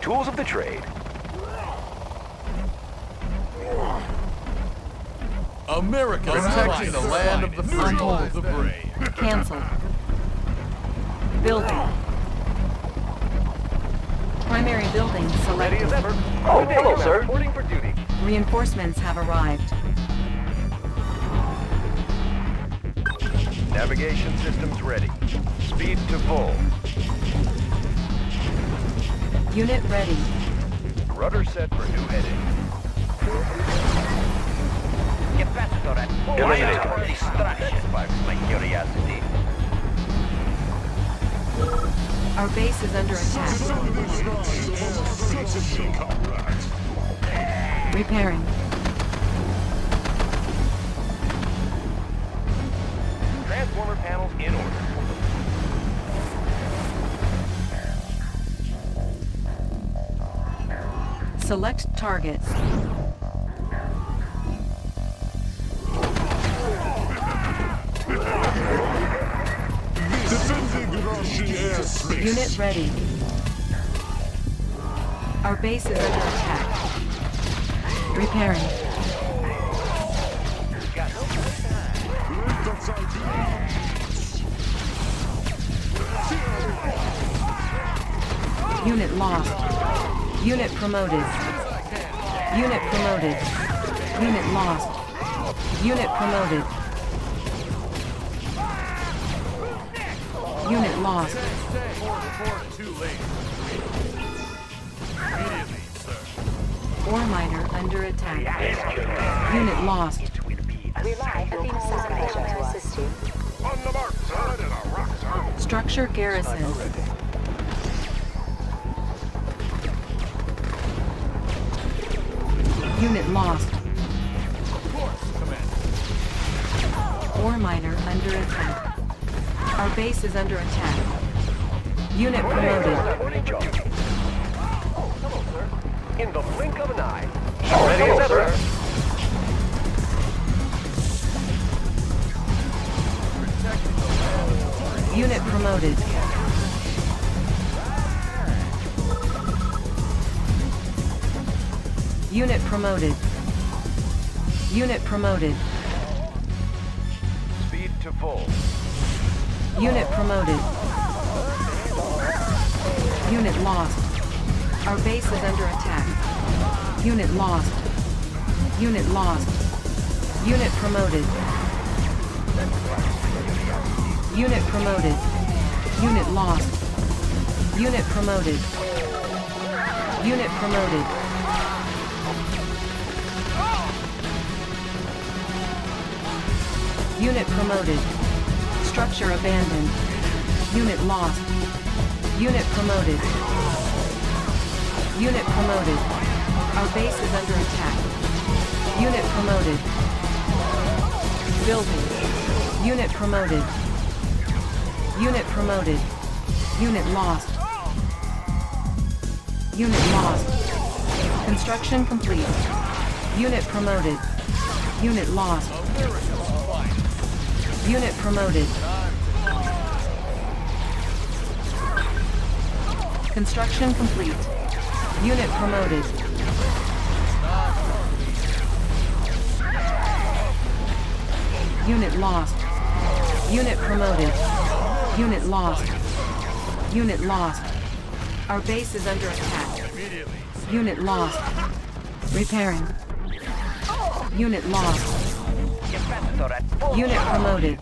Speaker 17: Tools of the trade.
Speaker 13: America protecting the land of the free,
Speaker 5: hold.
Speaker 13: the brave.
Speaker 5: Cancel. Building. Primary building
Speaker 17: Ready as
Speaker 5: selected.
Speaker 17: ever.
Speaker 8: Oh, hello, sir.
Speaker 17: Reporting for duty.
Speaker 5: Reinforcements have arrived.
Speaker 8: Navigation systems ready. Speed to full.
Speaker 5: Unit ready.
Speaker 8: Rudder set for new heading.
Speaker 9: Capacitor.
Speaker 8: Eliminate.
Speaker 9: Wire for destruction.
Speaker 8: Sparks my curiosity.
Speaker 5: Our base is under attack. Repairing.
Speaker 17: Transformer panels in order.
Speaker 5: Select targets. Unit ready. Our base is under attack. Repairing. Unit lost. Unit promoted. Unit promoted. Unit lost. Unit promoted. Unit lost. Ore miner under attack. Unit lost. Structure garrison. Unit lost. Ore miner under attack. Our base is under attack. Unit promoted.
Speaker 17: Reporting for duty. Hello, sir. In the blink of an eye. Ready as ever.
Speaker 5: Unit promoted. Unit promoted. Unit promoted. Unit promoted. Unit lost. Our base is under attack. Unit lost. Unit lost. Unit promoted. Unit promoted. Unit lost. Unit promoted. Unit promoted. Unit promoted. Structure abandoned. Unit lost. Unit promoted. Unit promoted. Our base is under attack. Unit promoted. Building. Unit promoted. Unit promoted. Unit lost. Unit lost. Construction complete. Unit promoted. Unit lost. Unit promoted. Construction complete. Unit promoted. Unit lost. Unit promoted. Unit lost. Unit lost. Our base is under attack. Unit lost. Repairing. Unit lost.
Speaker 9: Capacitor at full.
Speaker 5: Unit promoted.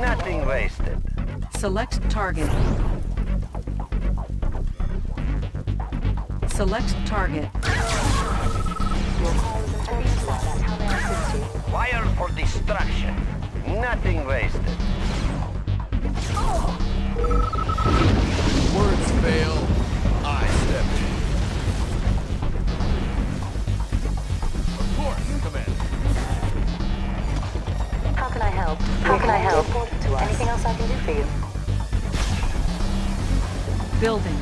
Speaker 9: Nothing wasted.
Speaker 5: Select target. Select target.
Speaker 14: Athena Satellite. How may I assist you?
Speaker 9: Wire for destruction. Nothing wasted.
Speaker 13: Words fail.
Speaker 14: How can I help? Anything else I can do for you?
Speaker 5: Building.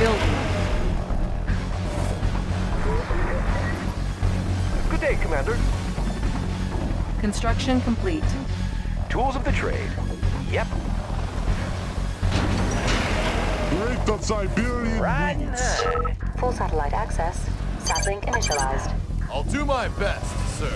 Speaker 5: Building.
Speaker 17: Good day, Commander.
Speaker 5: Construction complete.
Speaker 17: Tools of the trade. Yep.
Speaker 18: Great Siberian
Speaker 7: Riding
Speaker 18: Boots.
Speaker 14: Full satellite access. Satlink initialized.
Speaker 13: I'll do my best, sir.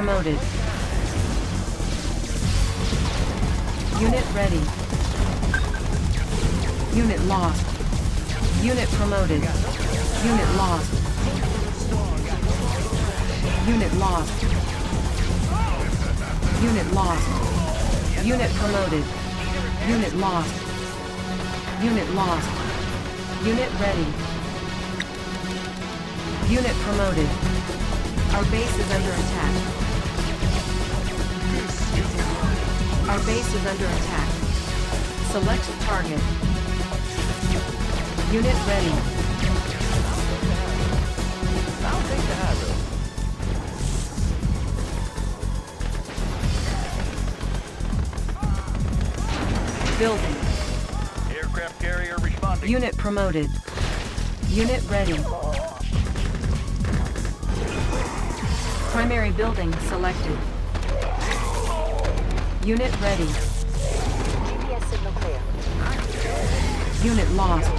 Speaker 5: Promoted. Unit ready. Unit lost. Unit promoted. Unit lost. Unit lost. Unit lost. Unit promoted. Unit lost. Unit lost. Unit ready. Unit promoted. Our base is under attack. Our base is under attack. Select target. Unit ready.
Speaker 7: I'll take the high road.
Speaker 5: Building.
Speaker 7: Aircraft carrier responding.
Speaker 5: Unit promoted. Unit ready. Primary building selected. Unit ready.
Speaker 14: GPS signal clear.
Speaker 5: Unit lost.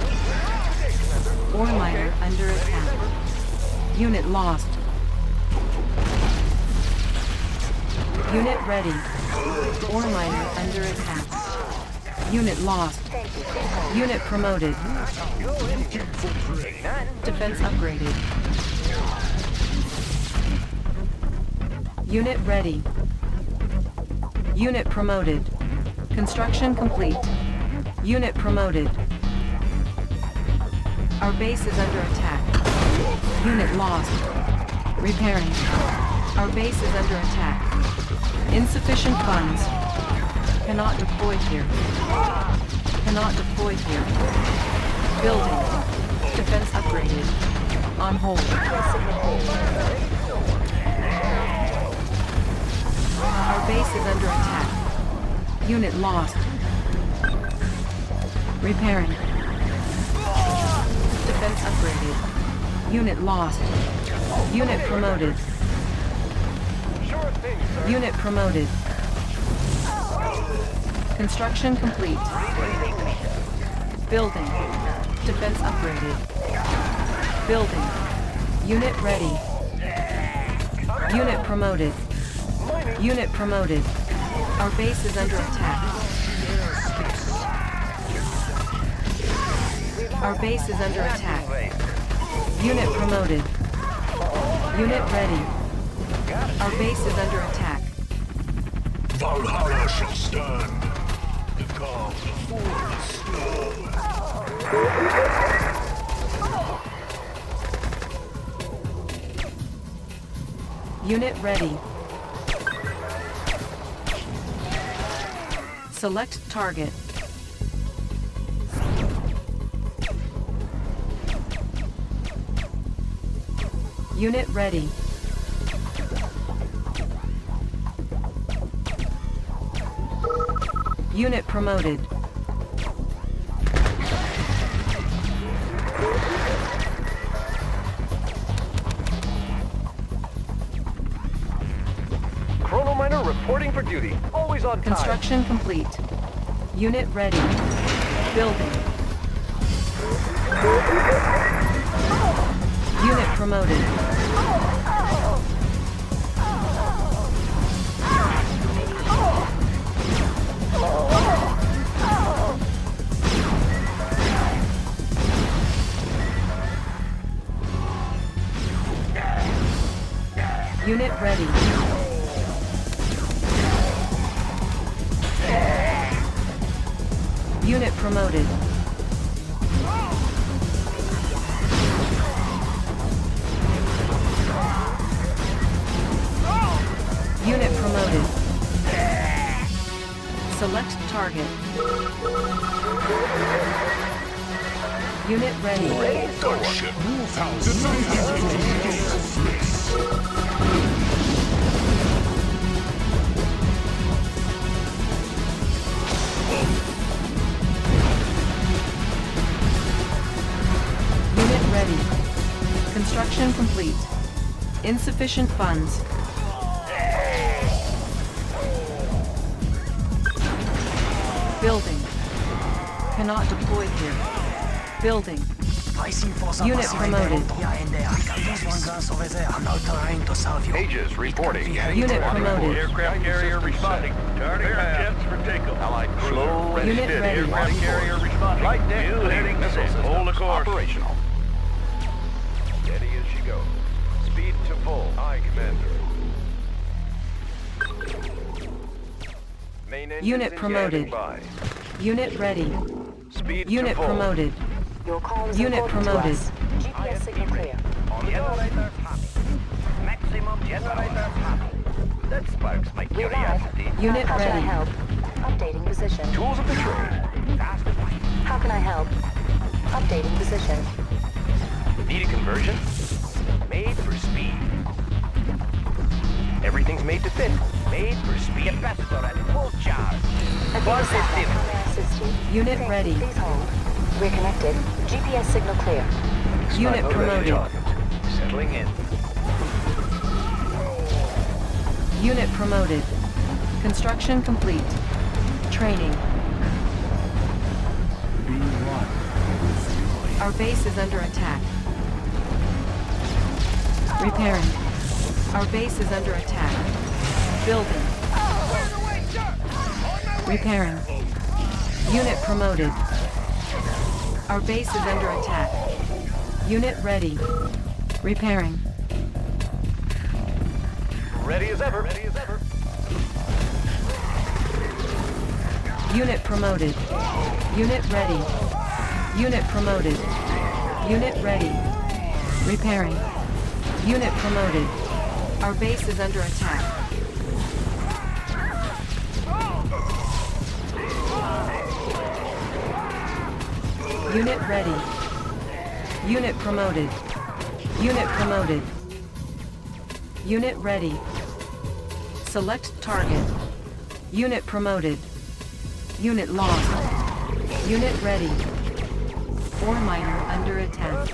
Speaker 5: Ore miner under attack. Unit lost. Unit ready. Ore miner under attack. Unit lost.
Speaker 14: Thank you. Please hold.
Speaker 5: Unit promoted. Defense upgraded. Unit ready. Unit promoted. Construction complete. Unit promoted. Our base is under attack. Unit lost. Repairing. Our base is under attack. Insufficient funds. Cannot deploy here. Cannot deploy here. Building. Defense upgraded. On hold. Our base is under attack. Unit lost. Repairing. Defense upgraded. Unit lost. Unit promoted. Unit promoted. Construction complete. Building. Defense upgraded. Building. Unit ready. Unit promoted. Unit promoted. Our base is under attack. Our base is under attack. Unit promoted. Unit ready. Our base is under attack.
Speaker 18: Valhalla shall stand. The before the.
Speaker 5: Unit ready. Select target. Unit ready. Unit promoted.
Speaker 8: Always on time.
Speaker 5: Construction complete. Unit ready. Building. Unit promoted. Insufficient funds. Building. Cannot deploy here. Building. Unit promoted.
Speaker 9: Aegis reporting.
Speaker 5: Unit promoted.
Speaker 8: Aircraft carrier responding. Turning jets for takeoff.
Speaker 9: Allied cruiser
Speaker 8: Slow and
Speaker 5: Unit
Speaker 8: steady.
Speaker 5: ready.
Speaker 8: Aircraft carrier responding. Light deck
Speaker 9: New
Speaker 8: clear.
Speaker 9: missile
Speaker 8: Hold the course.
Speaker 9: operational.
Speaker 5: Unit promoted.
Speaker 8: by.
Speaker 5: Unit ready.
Speaker 8: Speed
Speaker 5: Unit promoted.
Speaker 14: Your call is
Speaker 5: Unit promoted.
Speaker 14: GPS signal clear.
Speaker 8: On the go.
Speaker 7: Maximum generator power.
Speaker 8: That sparks my
Speaker 14: We're
Speaker 8: curiosity.
Speaker 14: live.
Speaker 5: Unit
Speaker 14: How can I
Speaker 5: ready.
Speaker 14: help? Updating position.
Speaker 9: Tools of the trade.
Speaker 14: How can I help? Updating position.
Speaker 9: Need a conversion? Made for speed. Everything's made to fit. Made for speed.
Speaker 7: Capacitor at full charge.
Speaker 14: Advanced satellite. How may I assist you?
Speaker 5: Unit
Speaker 14: Thank
Speaker 5: ready.
Speaker 14: Please hold. We're connected. GPS signal clear.
Speaker 5: Unit promoted.
Speaker 8: Settling in.
Speaker 5: Unit promoted. Construction complete. Training. Our base is under attack. Repairing. Our base is under attack. Building. Repairing. Unit promoted. Our base is under attack. Unit ready. Repairing.
Speaker 8: Ready as ever. Ready as ever.
Speaker 5: Unit promoted. Unit ready. Unit promoted. Unit ready. Repairing. Unit promoted. Our base is under attack. Unit ready. Unit promoted. Unit promoted. Unit ready. Select target. Unit promoted. Unit lost. Unit ready. Ore miner under attack.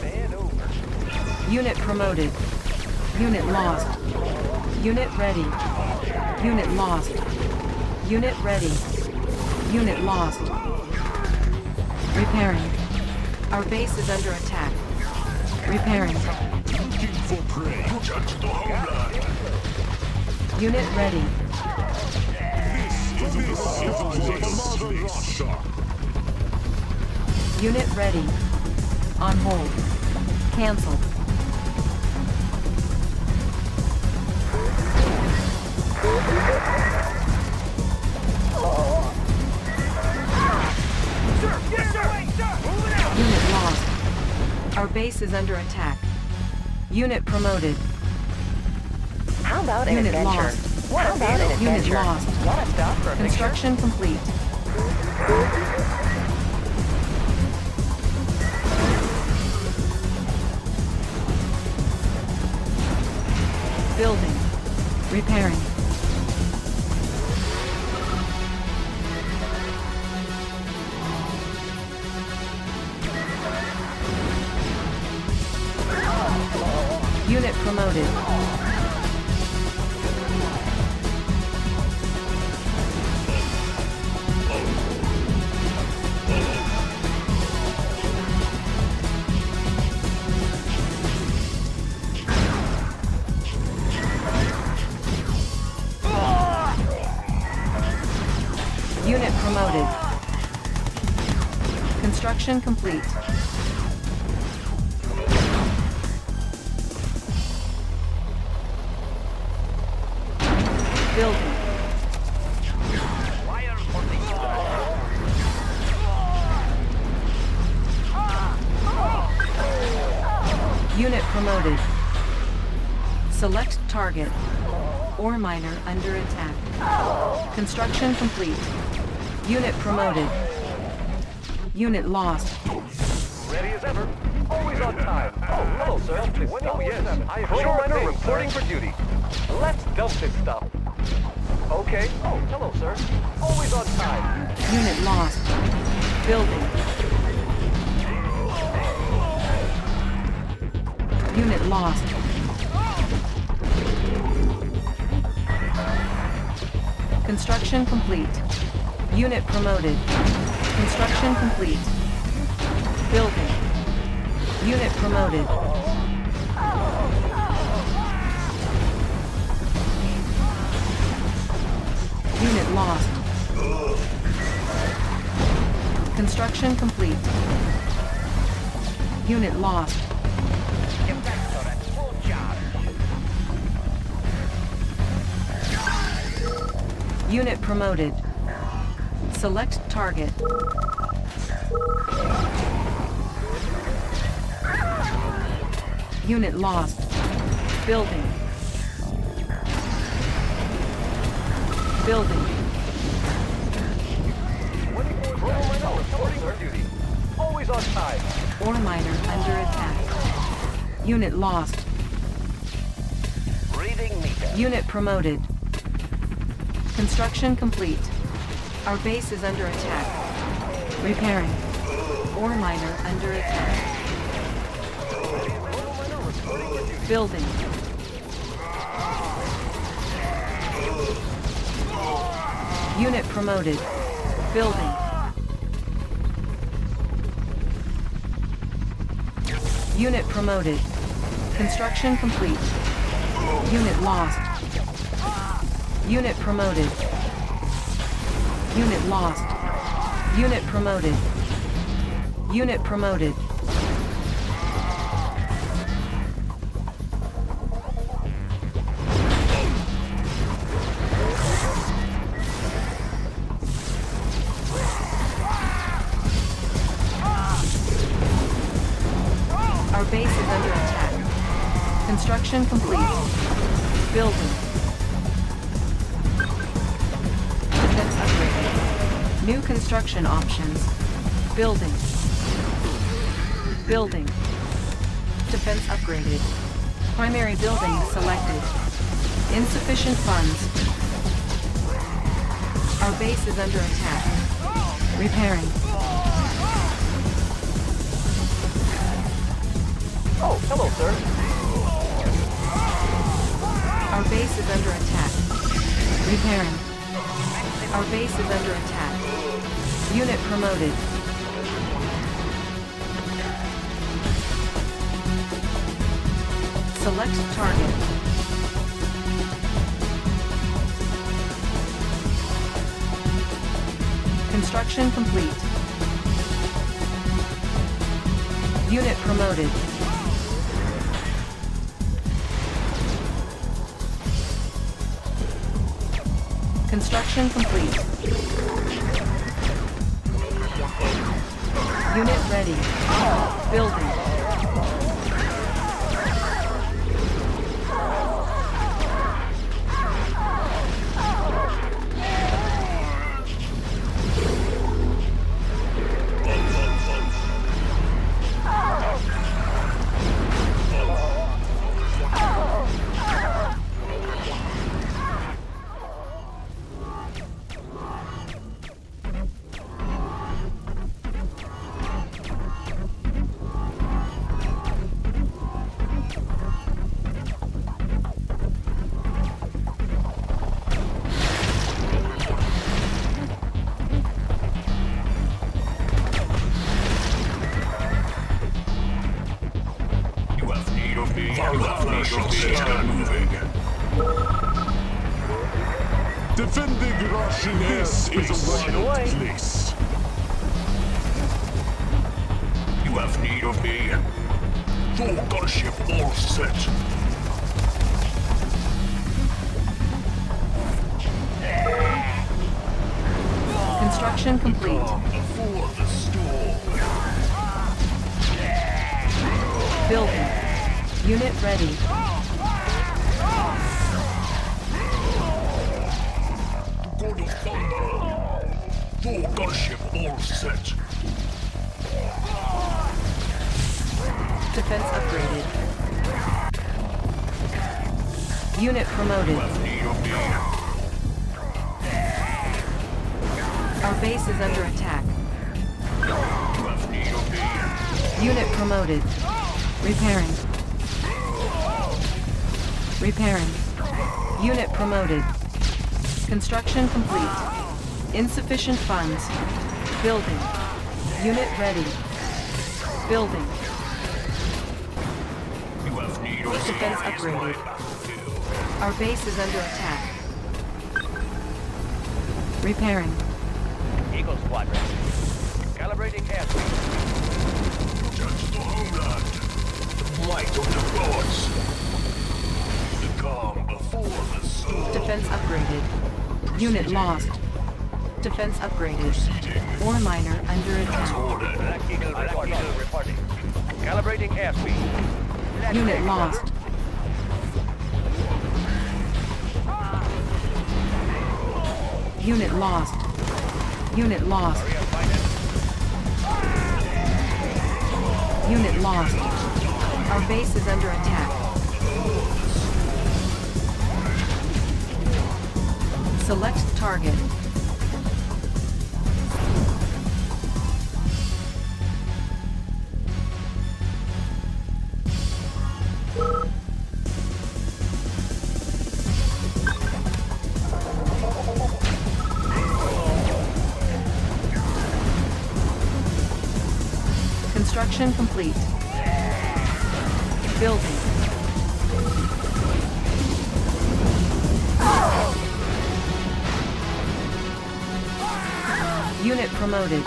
Speaker 5: Unit promoted. Unit lost. Unit ready. Unit lost. Unit ready. Unit lost. Repairing. Our base is under attack. Repairing.
Speaker 18: Looking for prey. Protect the homeland.
Speaker 5: Unit ready.
Speaker 18: This is.
Speaker 5: Unit ready. On hold. Cancelled. Base is under attack. Unit promoted.
Speaker 14: How about an
Speaker 5: Unit
Speaker 14: adventure?
Speaker 5: lost.
Speaker 14: How about an
Speaker 5: Unit
Speaker 14: adventure?
Speaker 5: lost.
Speaker 14: Stop for a picture?
Speaker 5: Construction complete. Building. Repairing. Building. Unit promoted. Select target. Ore miner under attack. Construction complete. Unit promoted. Unit lost.
Speaker 8: Ready as ever. Always on time. Oh, hello, sir. Oh, yes. I have Proto Miner reporting for duty. Let's dump this stuff. Okay. Oh, hello, sir. Always on time.
Speaker 5: Unit lost. Building. Unit lost. Construction complete. Unit promoted. Construction complete. Building. Unit promoted. Lost. Construction complete. Unit lost. Unit promoted. Select target. Unit lost. Building. Building.
Speaker 8: Always on.
Speaker 5: Ore miner under attack. Unit lost.
Speaker 9: Reading meter.
Speaker 5: Unit promoted. Construction complete. Our base is under attack. Repairing. Ore miner under attack. Building. Unit promoted. Building. Unit promoted. Construction complete. Unit lost. Unit promoted. Unit lost. Unit promoted. Unit promoted. Building. Defense upgraded. Primary building selected. Insufficient funds. Our base is under attack. Repairing.
Speaker 8: Oh, hello, sir.
Speaker 5: Our base is under attack. Repairing. Our base is under attack. Unit promoted. Select target. Construction complete. Unit promoted. Construction complete. Unit ready. Building. Insufficient funds. Building. Unit ready. Building.
Speaker 18: You have need of.
Speaker 5: Defense upgraded. Our base is under attack. Repairing.
Speaker 9: Eagle Squadron. Calibrating airspeed.
Speaker 18: Touch the homeland. The might of the gods. The calm before the storm.
Speaker 5: Defense upgraded. Unit lost. Defense upgraded. Ore miner under attack.
Speaker 9: Black Eagle reporting. reporting. Calibrating airspeed.
Speaker 5: Unit lost. Unit lost. Unit lost. Unit lost. Our base is under attack. Select target. Complete. Building. Unit promoted.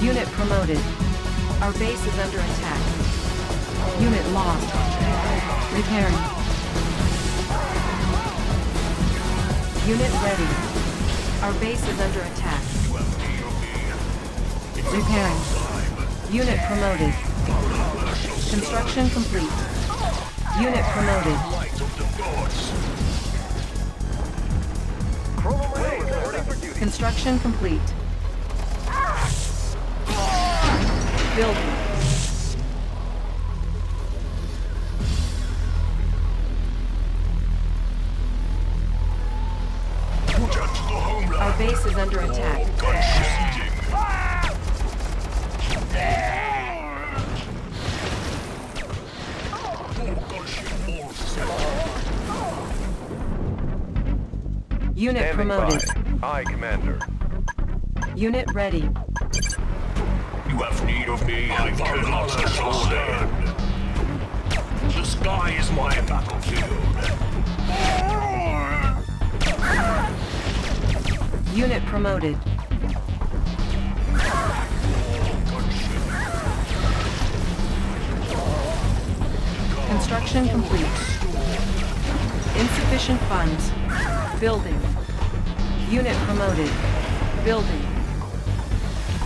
Speaker 5: Unit promoted. Our base is under attack. Unit lost. Repairing. Unit ready. Our base is under attack. Repairing. Unit promoted. Construction complete. Unit promoted. Construction complete. Building. Unit ready.
Speaker 18: You have need of me. I cannot stand. The sky is my battlefield.
Speaker 5: Unit promoted. Construction complete. Insufficient funds. Building. Unit promoted. Building.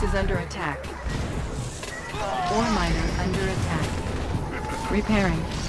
Speaker 5: base is under attack. Ore miner under attack. Repairing.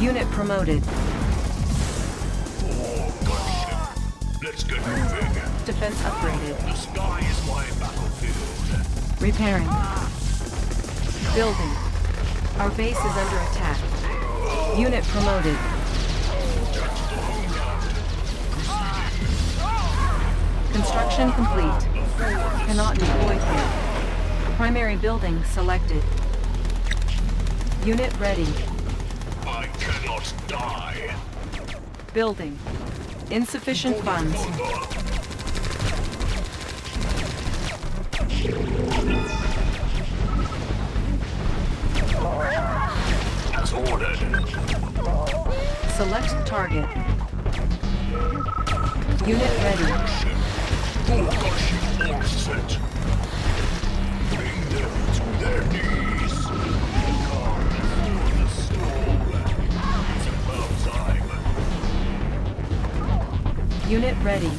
Speaker 5: Unit promoted.
Speaker 18: Let's get moving.
Speaker 5: Defense upgraded.
Speaker 18: The sky is my battlefield.
Speaker 5: Repairing. Building. Our base is under attack. Unit promoted. Construction complete. Cannot deploy here. Primary building selected. Unit ready
Speaker 18: not die.
Speaker 5: Building. Insufficient funds.
Speaker 18: As ordered.
Speaker 5: Select target. Unit ready.
Speaker 18: Bring them to their knees.
Speaker 5: Unit ready.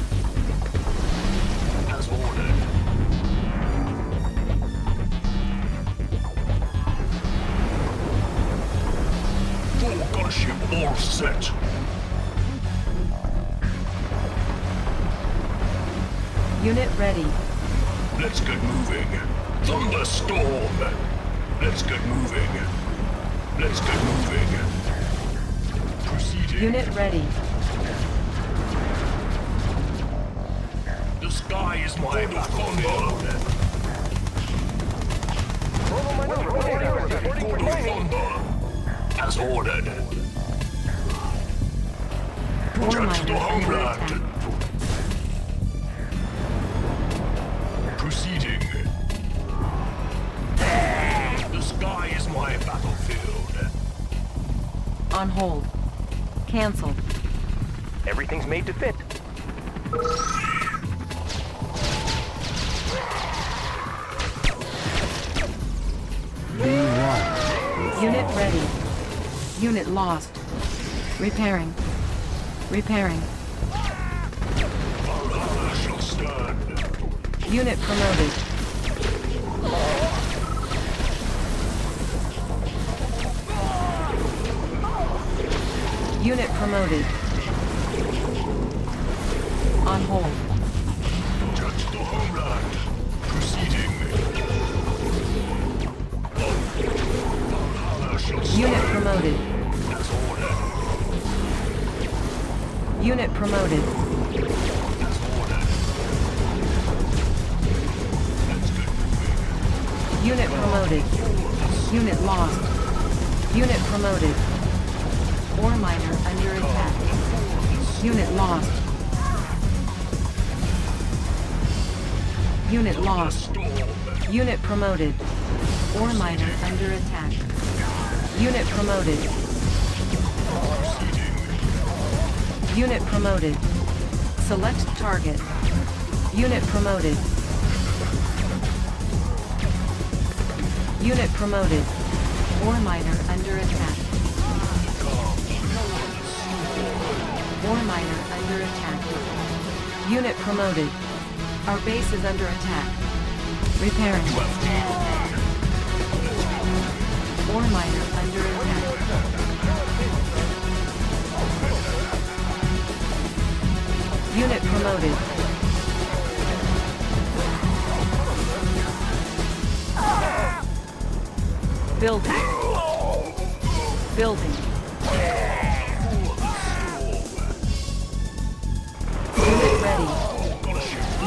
Speaker 18: As ordered. Full gunship all set.
Speaker 5: Unit ready.
Speaker 18: Let's get moving. Thunderstorm! Let's get moving. Let's get moving. Proceeding.
Speaker 5: Unit ready. Repairing. Repairing. Unit promoted. Unit lost. Unit promoted. Ore miner under attack. Unit lost. Unit lost. Unit promoted. Ore miner under attack. Unit promoted. Unit promoted. Select target. Unit promoted. Unit promoted. Ore miner under attack. Ore miner under attack. Unit promoted. Our base is under attack. Repairing. Ore miner under attack. Unit promoted. Building. Building. Unit ready.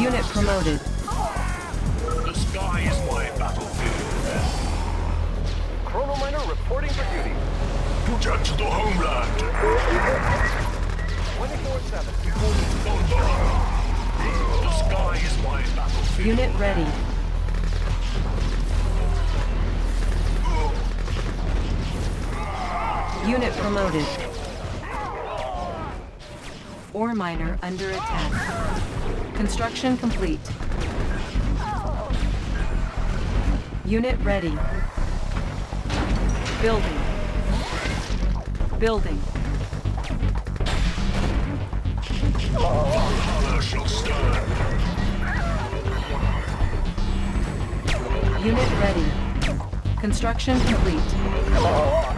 Speaker 5: Unit promoted.
Speaker 18: The sky is my battlefield.
Speaker 9: Chrono Miner reporting for duty.
Speaker 18: Protect the homeland.
Speaker 9: 24-7.
Speaker 18: The sky is my battlefield.
Speaker 5: Unit ready. Unit promoted. Ore miner under attack. Construction complete. Unit ready. Building. Building. Unit ready. Construction complete.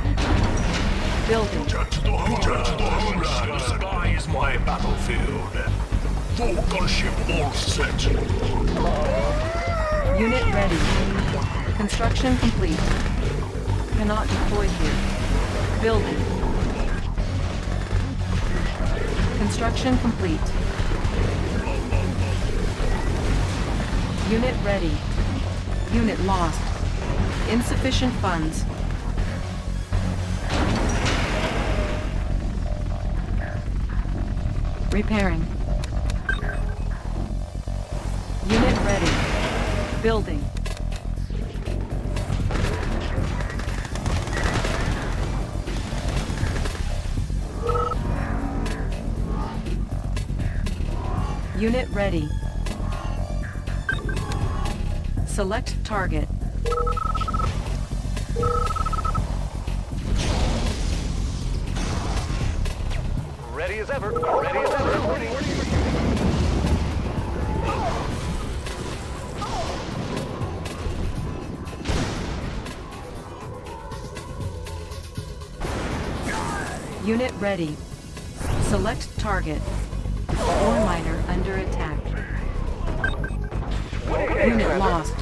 Speaker 5: Building.
Speaker 18: Protect the. The homeland. The sky is my battlefield. Full gunship all set.
Speaker 5: Unit ready. Construction complete. Cannot deploy here. Building. Construction complete. Unit ready. Unit lost. Insufficient funds. Repairing. Unit ready. Building. Unit ready. Select target.
Speaker 9: Ready as ever. Ready as ever. Duty.
Speaker 5: Unit ready. Select target. Ore miner under attack. Unit lost.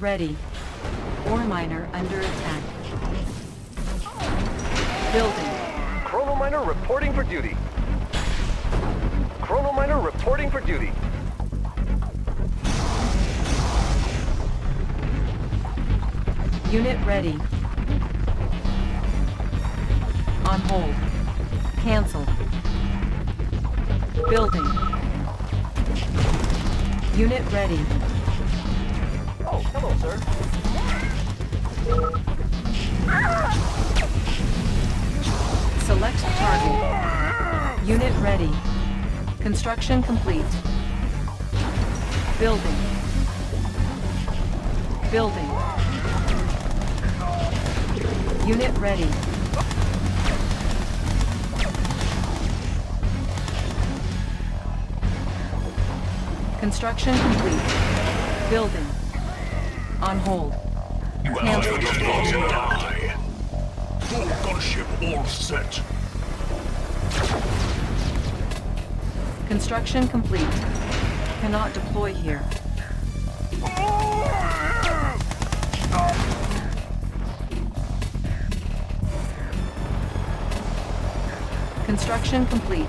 Speaker 5: Ready. Ore miner under attack. Building.
Speaker 9: Chrono Miner reporting for duty. Chrono Miner reporting for duty.
Speaker 5: Unit ready. On hold. Cancel. Building. Unit ready.
Speaker 9: Hello, sir.
Speaker 5: Select target. Unit ready. Construction complete. Building. Building. Unit ready. Construction complete. Building. On hold.
Speaker 18: You have
Speaker 5: Cancel.
Speaker 18: heard of die. Full gunship all set.
Speaker 5: Construction complete. Cannot deploy here. Construction complete.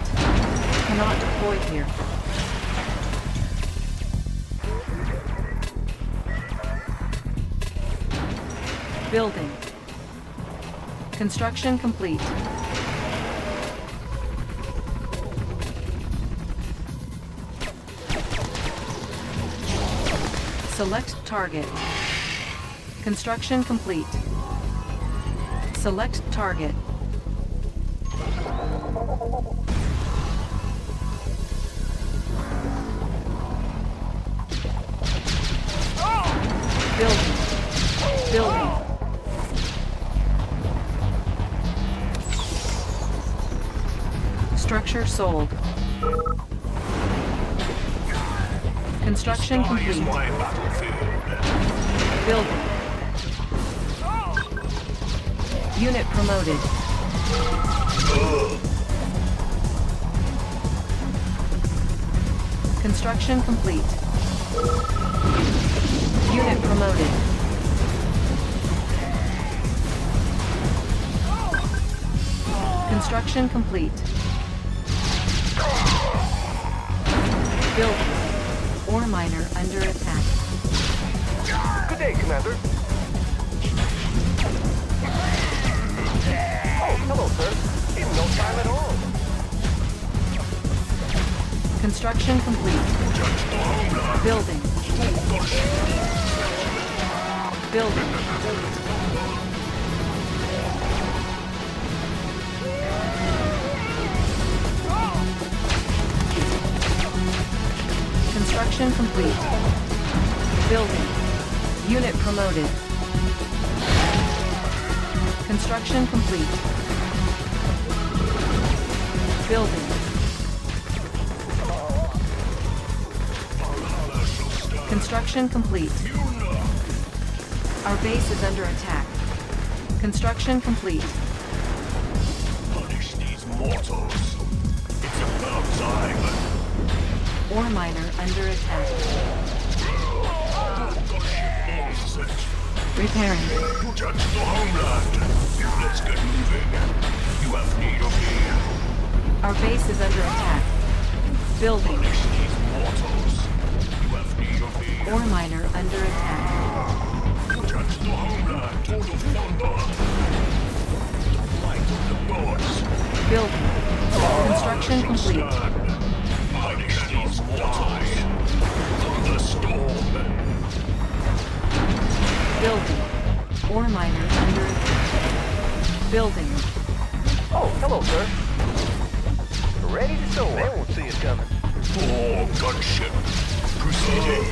Speaker 5: Cannot deploy here. Building. Construction complete. Select target. Construction complete. Select target. Construction complete. Building. Unit promoted. Construction complete. Unit promoted. Construction complete.
Speaker 9: Commander. Oh, hello, sir. In no time at all.
Speaker 5: Construction complete. Building. Building. Construction complete. Building. Unit promoted. Construction complete. Building. Construction complete. Our base is under attack. Construction complete.
Speaker 18: Punish these mortals. It's about time.
Speaker 5: Ore miner under attack. Repairing.
Speaker 18: The homeland. Let's get moving. You have need of me.
Speaker 5: Our base is under attack. Building. Ore miner under attack.
Speaker 18: The homeland. Thunder. Light of the gods.
Speaker 5: Building. Construction complete. Building. Ore miner under attack. Building.
Speaker 9: Oh, hello, sir. Ready to soar. They won't see it coming.
Speaker 18: All gunship. Proceeding.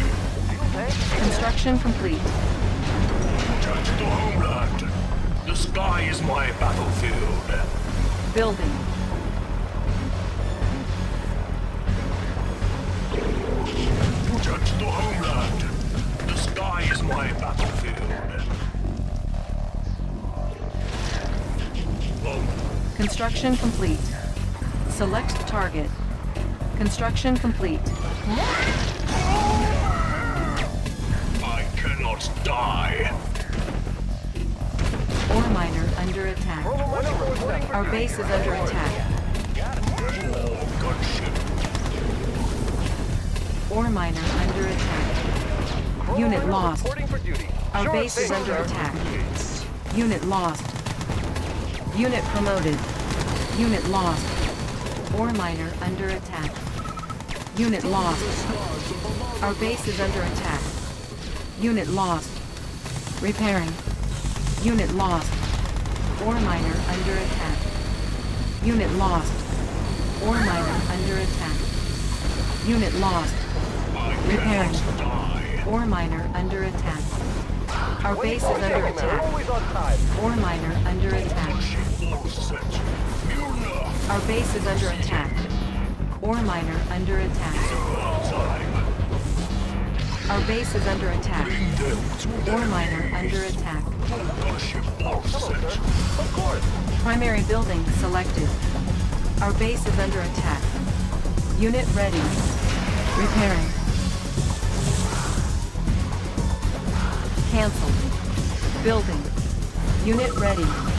Speaker 5: Construction complete.
Speaker 18: Protect the homeland. The sky is my battlefield.
Speaker 5: Building. Construction complete. Select target. Construction complete.
Speaker 18: I cannot die.
Speaker 5: Ore miner under attack. Our base is under attack. Ore miner under attack. Unit lost.
Speaker 9: Reporting for duty.
Speaker 5: Our base is under attack. Unit lost. Unit promoted. Unit lost. Ore miner under attack. Unit lost. Our base is under attack. Unit lost. Repairing. Unit lost. Ore miner under attack. Unit lost. Ore miner under attack. Unit lost. Repairing. Ore miner under attack. Our base is under attack. Ore miner under attack. Our base is under attack. Ore miner under attack. Our base is under attack. Ore miner under attack. Primary building selected. Our base is under attack. Unit ready. Repairing. Cancelled. Building. Unit ready.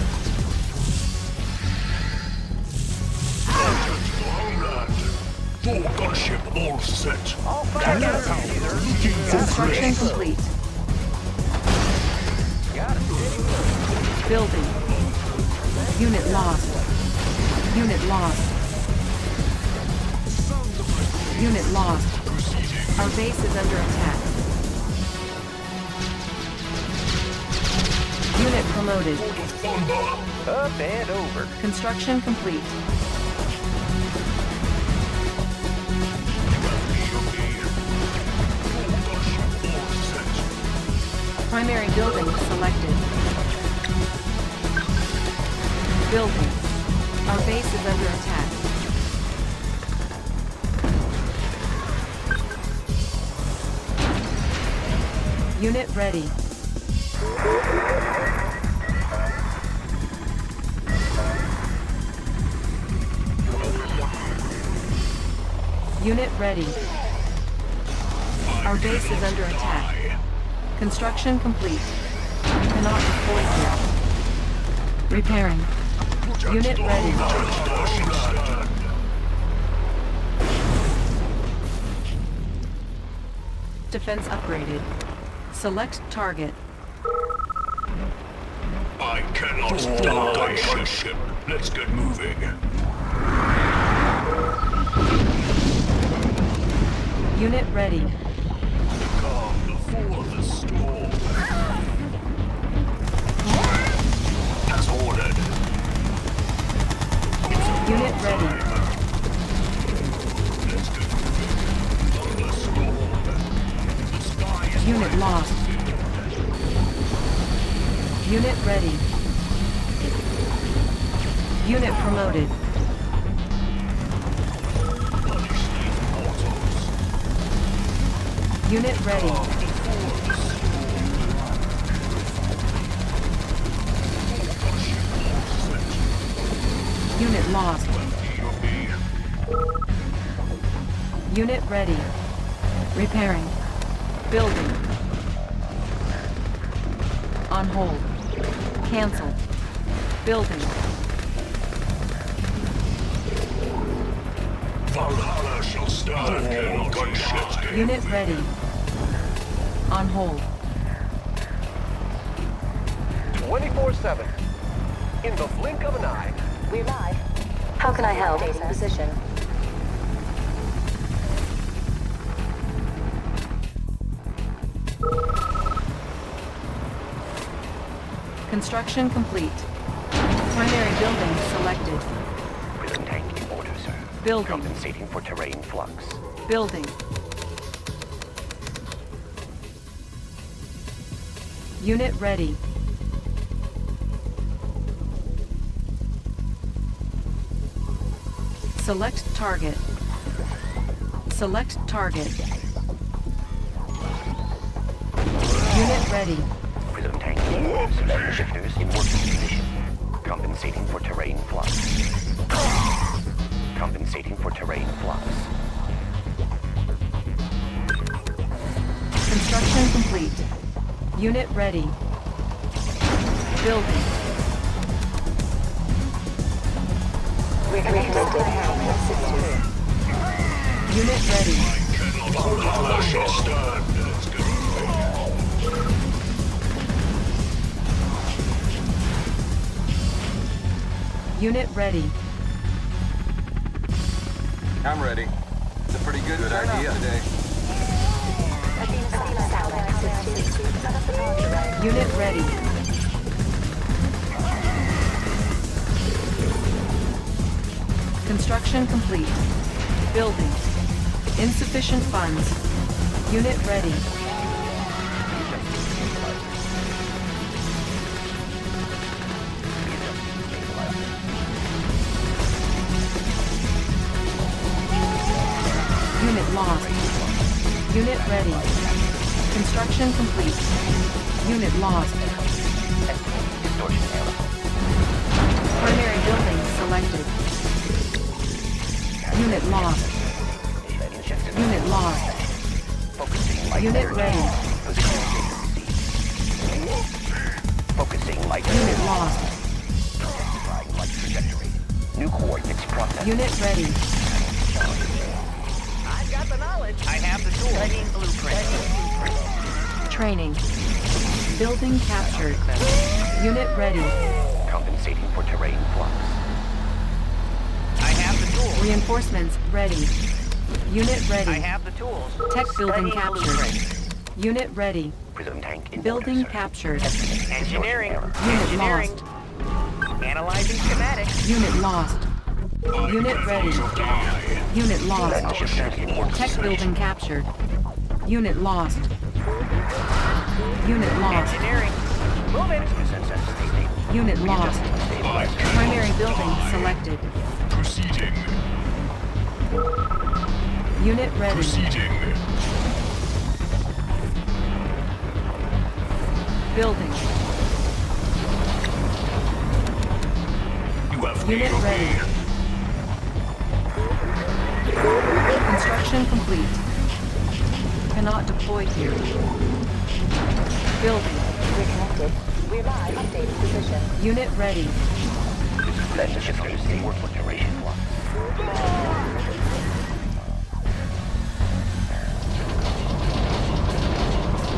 Speaker 18: Full gunship all set. Looking for
Speaker 5: Construction complete. Building. Unit lost. Unit lost. Unit lost. Our base is under attack. Unit promoted.
Speaker 9: Up and over.
Speaker 5: Construction complete. Primary building selected. Building. Our base is under attack. Unit ready. Unit ready. Our base is under attack. Construction complete. Cannot deploy here. Repairing. Unit ready. Defense upgraded. Select target.
Speaker 18: I cannot die. Gunship. Let's get moving.
Speaker 5: Unit ready. Ready. Unit lost. Unit ready. Unit promoted. Unit ready. Construction complete. Primary building selected.
Speaker 19: Prism tank in order, sir.
Speaker 5: Building.
Speaker 19: Compensating for terrain flux.
Speaker 5: Building. Unit ready. Select target. Select target. Unit ready.
Speaker 19: Prism in. Shifters in working condition. Compensating for terrain flux. Compensating for terrain flux.
Speaker 5: Construction complete. Unit ready. Building. Unit ready. Unit ready.
Speaker 11: I'm ready. It's a pretty good, good idea today.
Speaker 5: Unit ready. Construction complete. Building. Insufficient funds. Unit ready. Construction complete. Unit lost. Reinforcements ready. Unit
Speaker 7: I
Speaker 5: ready.
Speaker 7: have the tools.
Speaker 5: Tech building
Speaker 7: Studying
Speaker 5: captured.
Speaker 7: blueprint.
Speaker 5: Unit ready.
Speaker 19: Prism tank in
Speaker 5: Building
Speaker 19: order,
Speaker 5: captured.
Speaker 7: Engineering.
Speaker 5: Unit
Speaker 7: Engineering.
Speaker 5: lost.
Speaker 7: Analyzing schematics.
Speaker 5: Unit lost. Unit ready. Unit lost. Tech building captured. Unit lost. Unit lost.
Speaker 7: Engineering. Moving.
Speaker 5: Unit lost. Primary building selected.
Speaker 18: Proceeding.
Speaker 5: Unit ready.
Speaker 18: Proceeding.
Speaker 5: Building.
Speaker 18: You have
Speaker 5: Unit ready. Construction complete. Cannot deploy here. Building.
Speaker 14: Reconnected. We're live. Updated position.
Speaker 5: Unit ready.
Speaker 19: This is Master Ship Work Operation 1.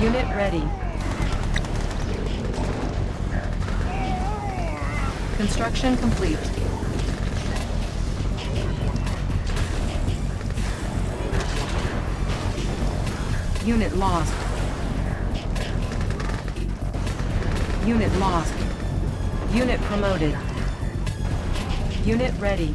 Speaker 5: Unit ready. Construction complete. Unit lost. Unit lost. Unit promoted. Unit ready.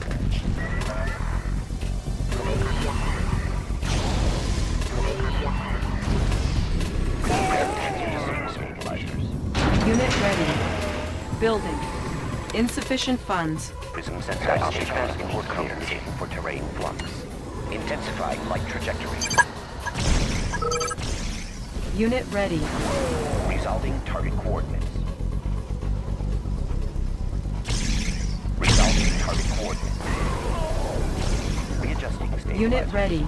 Speaker 5: Insufficient funds.
Speaker 19: Prism sensor options in work compensating for terrain flux. Intensifying light trajectory.
Speaker 5: Unit ready.
Speaker 19: Resolving target coordinates. Resolving target coordinates. Readjusting stabilizer.
Speaker 5: Unit ready.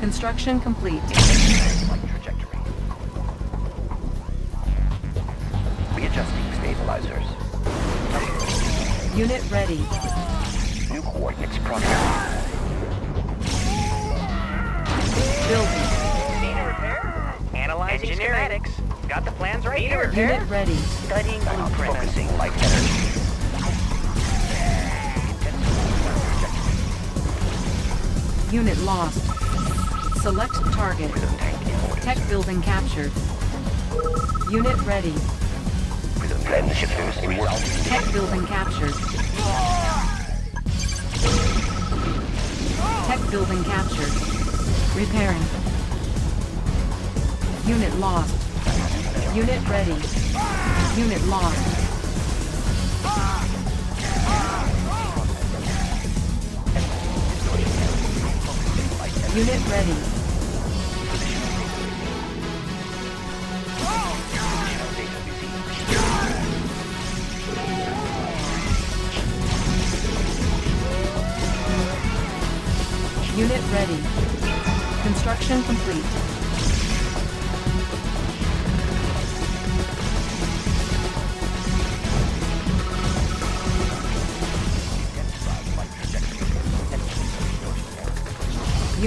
Speaker 5: Construction complete. Unit ready.
Speaker 19: New coordinates processed.
Speaker 5: Building.
Speaker 7: Need a repair? Analyzing schematics. Got the plans right here. repair?
Speaker 5: Unit ready.
Speaker 7: Studying blueprint.
Speaker 19: Focusing light energy.
Speaker 5: Unit lost. Select target.
Speaker 19: Prism tank in order.
Speaker 5: Tech building captured. Unit ready.
Speaker 19: Shifters in work.
Speaker 5: Tech building captured. Tech building captured. Repairing. Unit lost. Unit ready. Unit lost. Unit ready.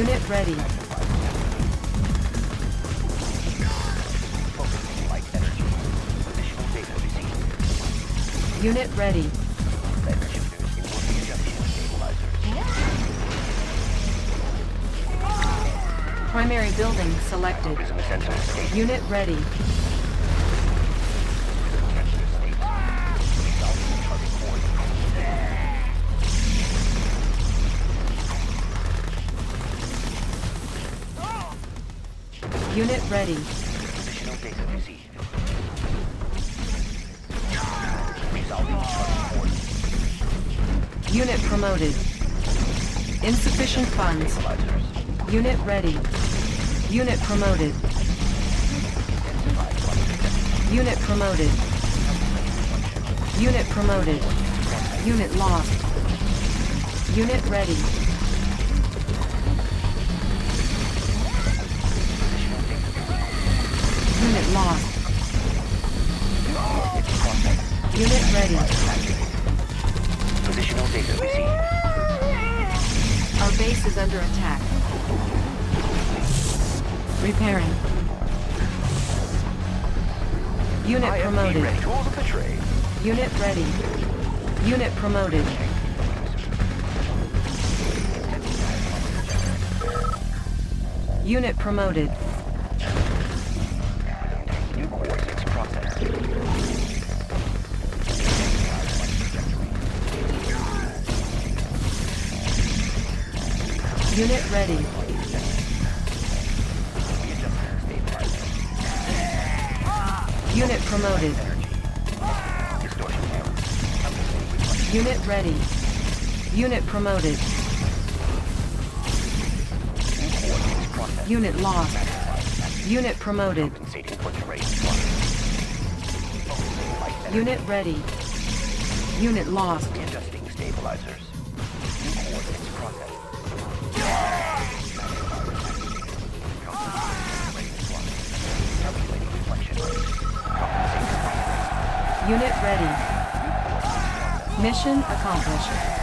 Speaker 19: Unit ready. Unit ready. Primary building selected. Unit ready. Unit ready. Unit promoted. Insufficient funds. Unit ready. Unit promoted. Unit promoted. Unit promoted. Unit lost. Unit ready. Lost. Unit ready.
Speaker 20: Positional data received.
Speaker 19: Our base is under attack. Repairing. Unit
Speaker 21: IFV
Speaker 19: promoted.
Speaker 21: ready. Tools of the trade.
Speaker 19: Unit ready. Unit promoted. Unit promoted. Ready. Unit promoted. Unit ready. Unit promoted. Unit lost. Unit promoted. Unit ready. Unit lost.
Speaker 20: Adjusting stabilizers.
Speaker 19: Unit ready. Mission accomplished.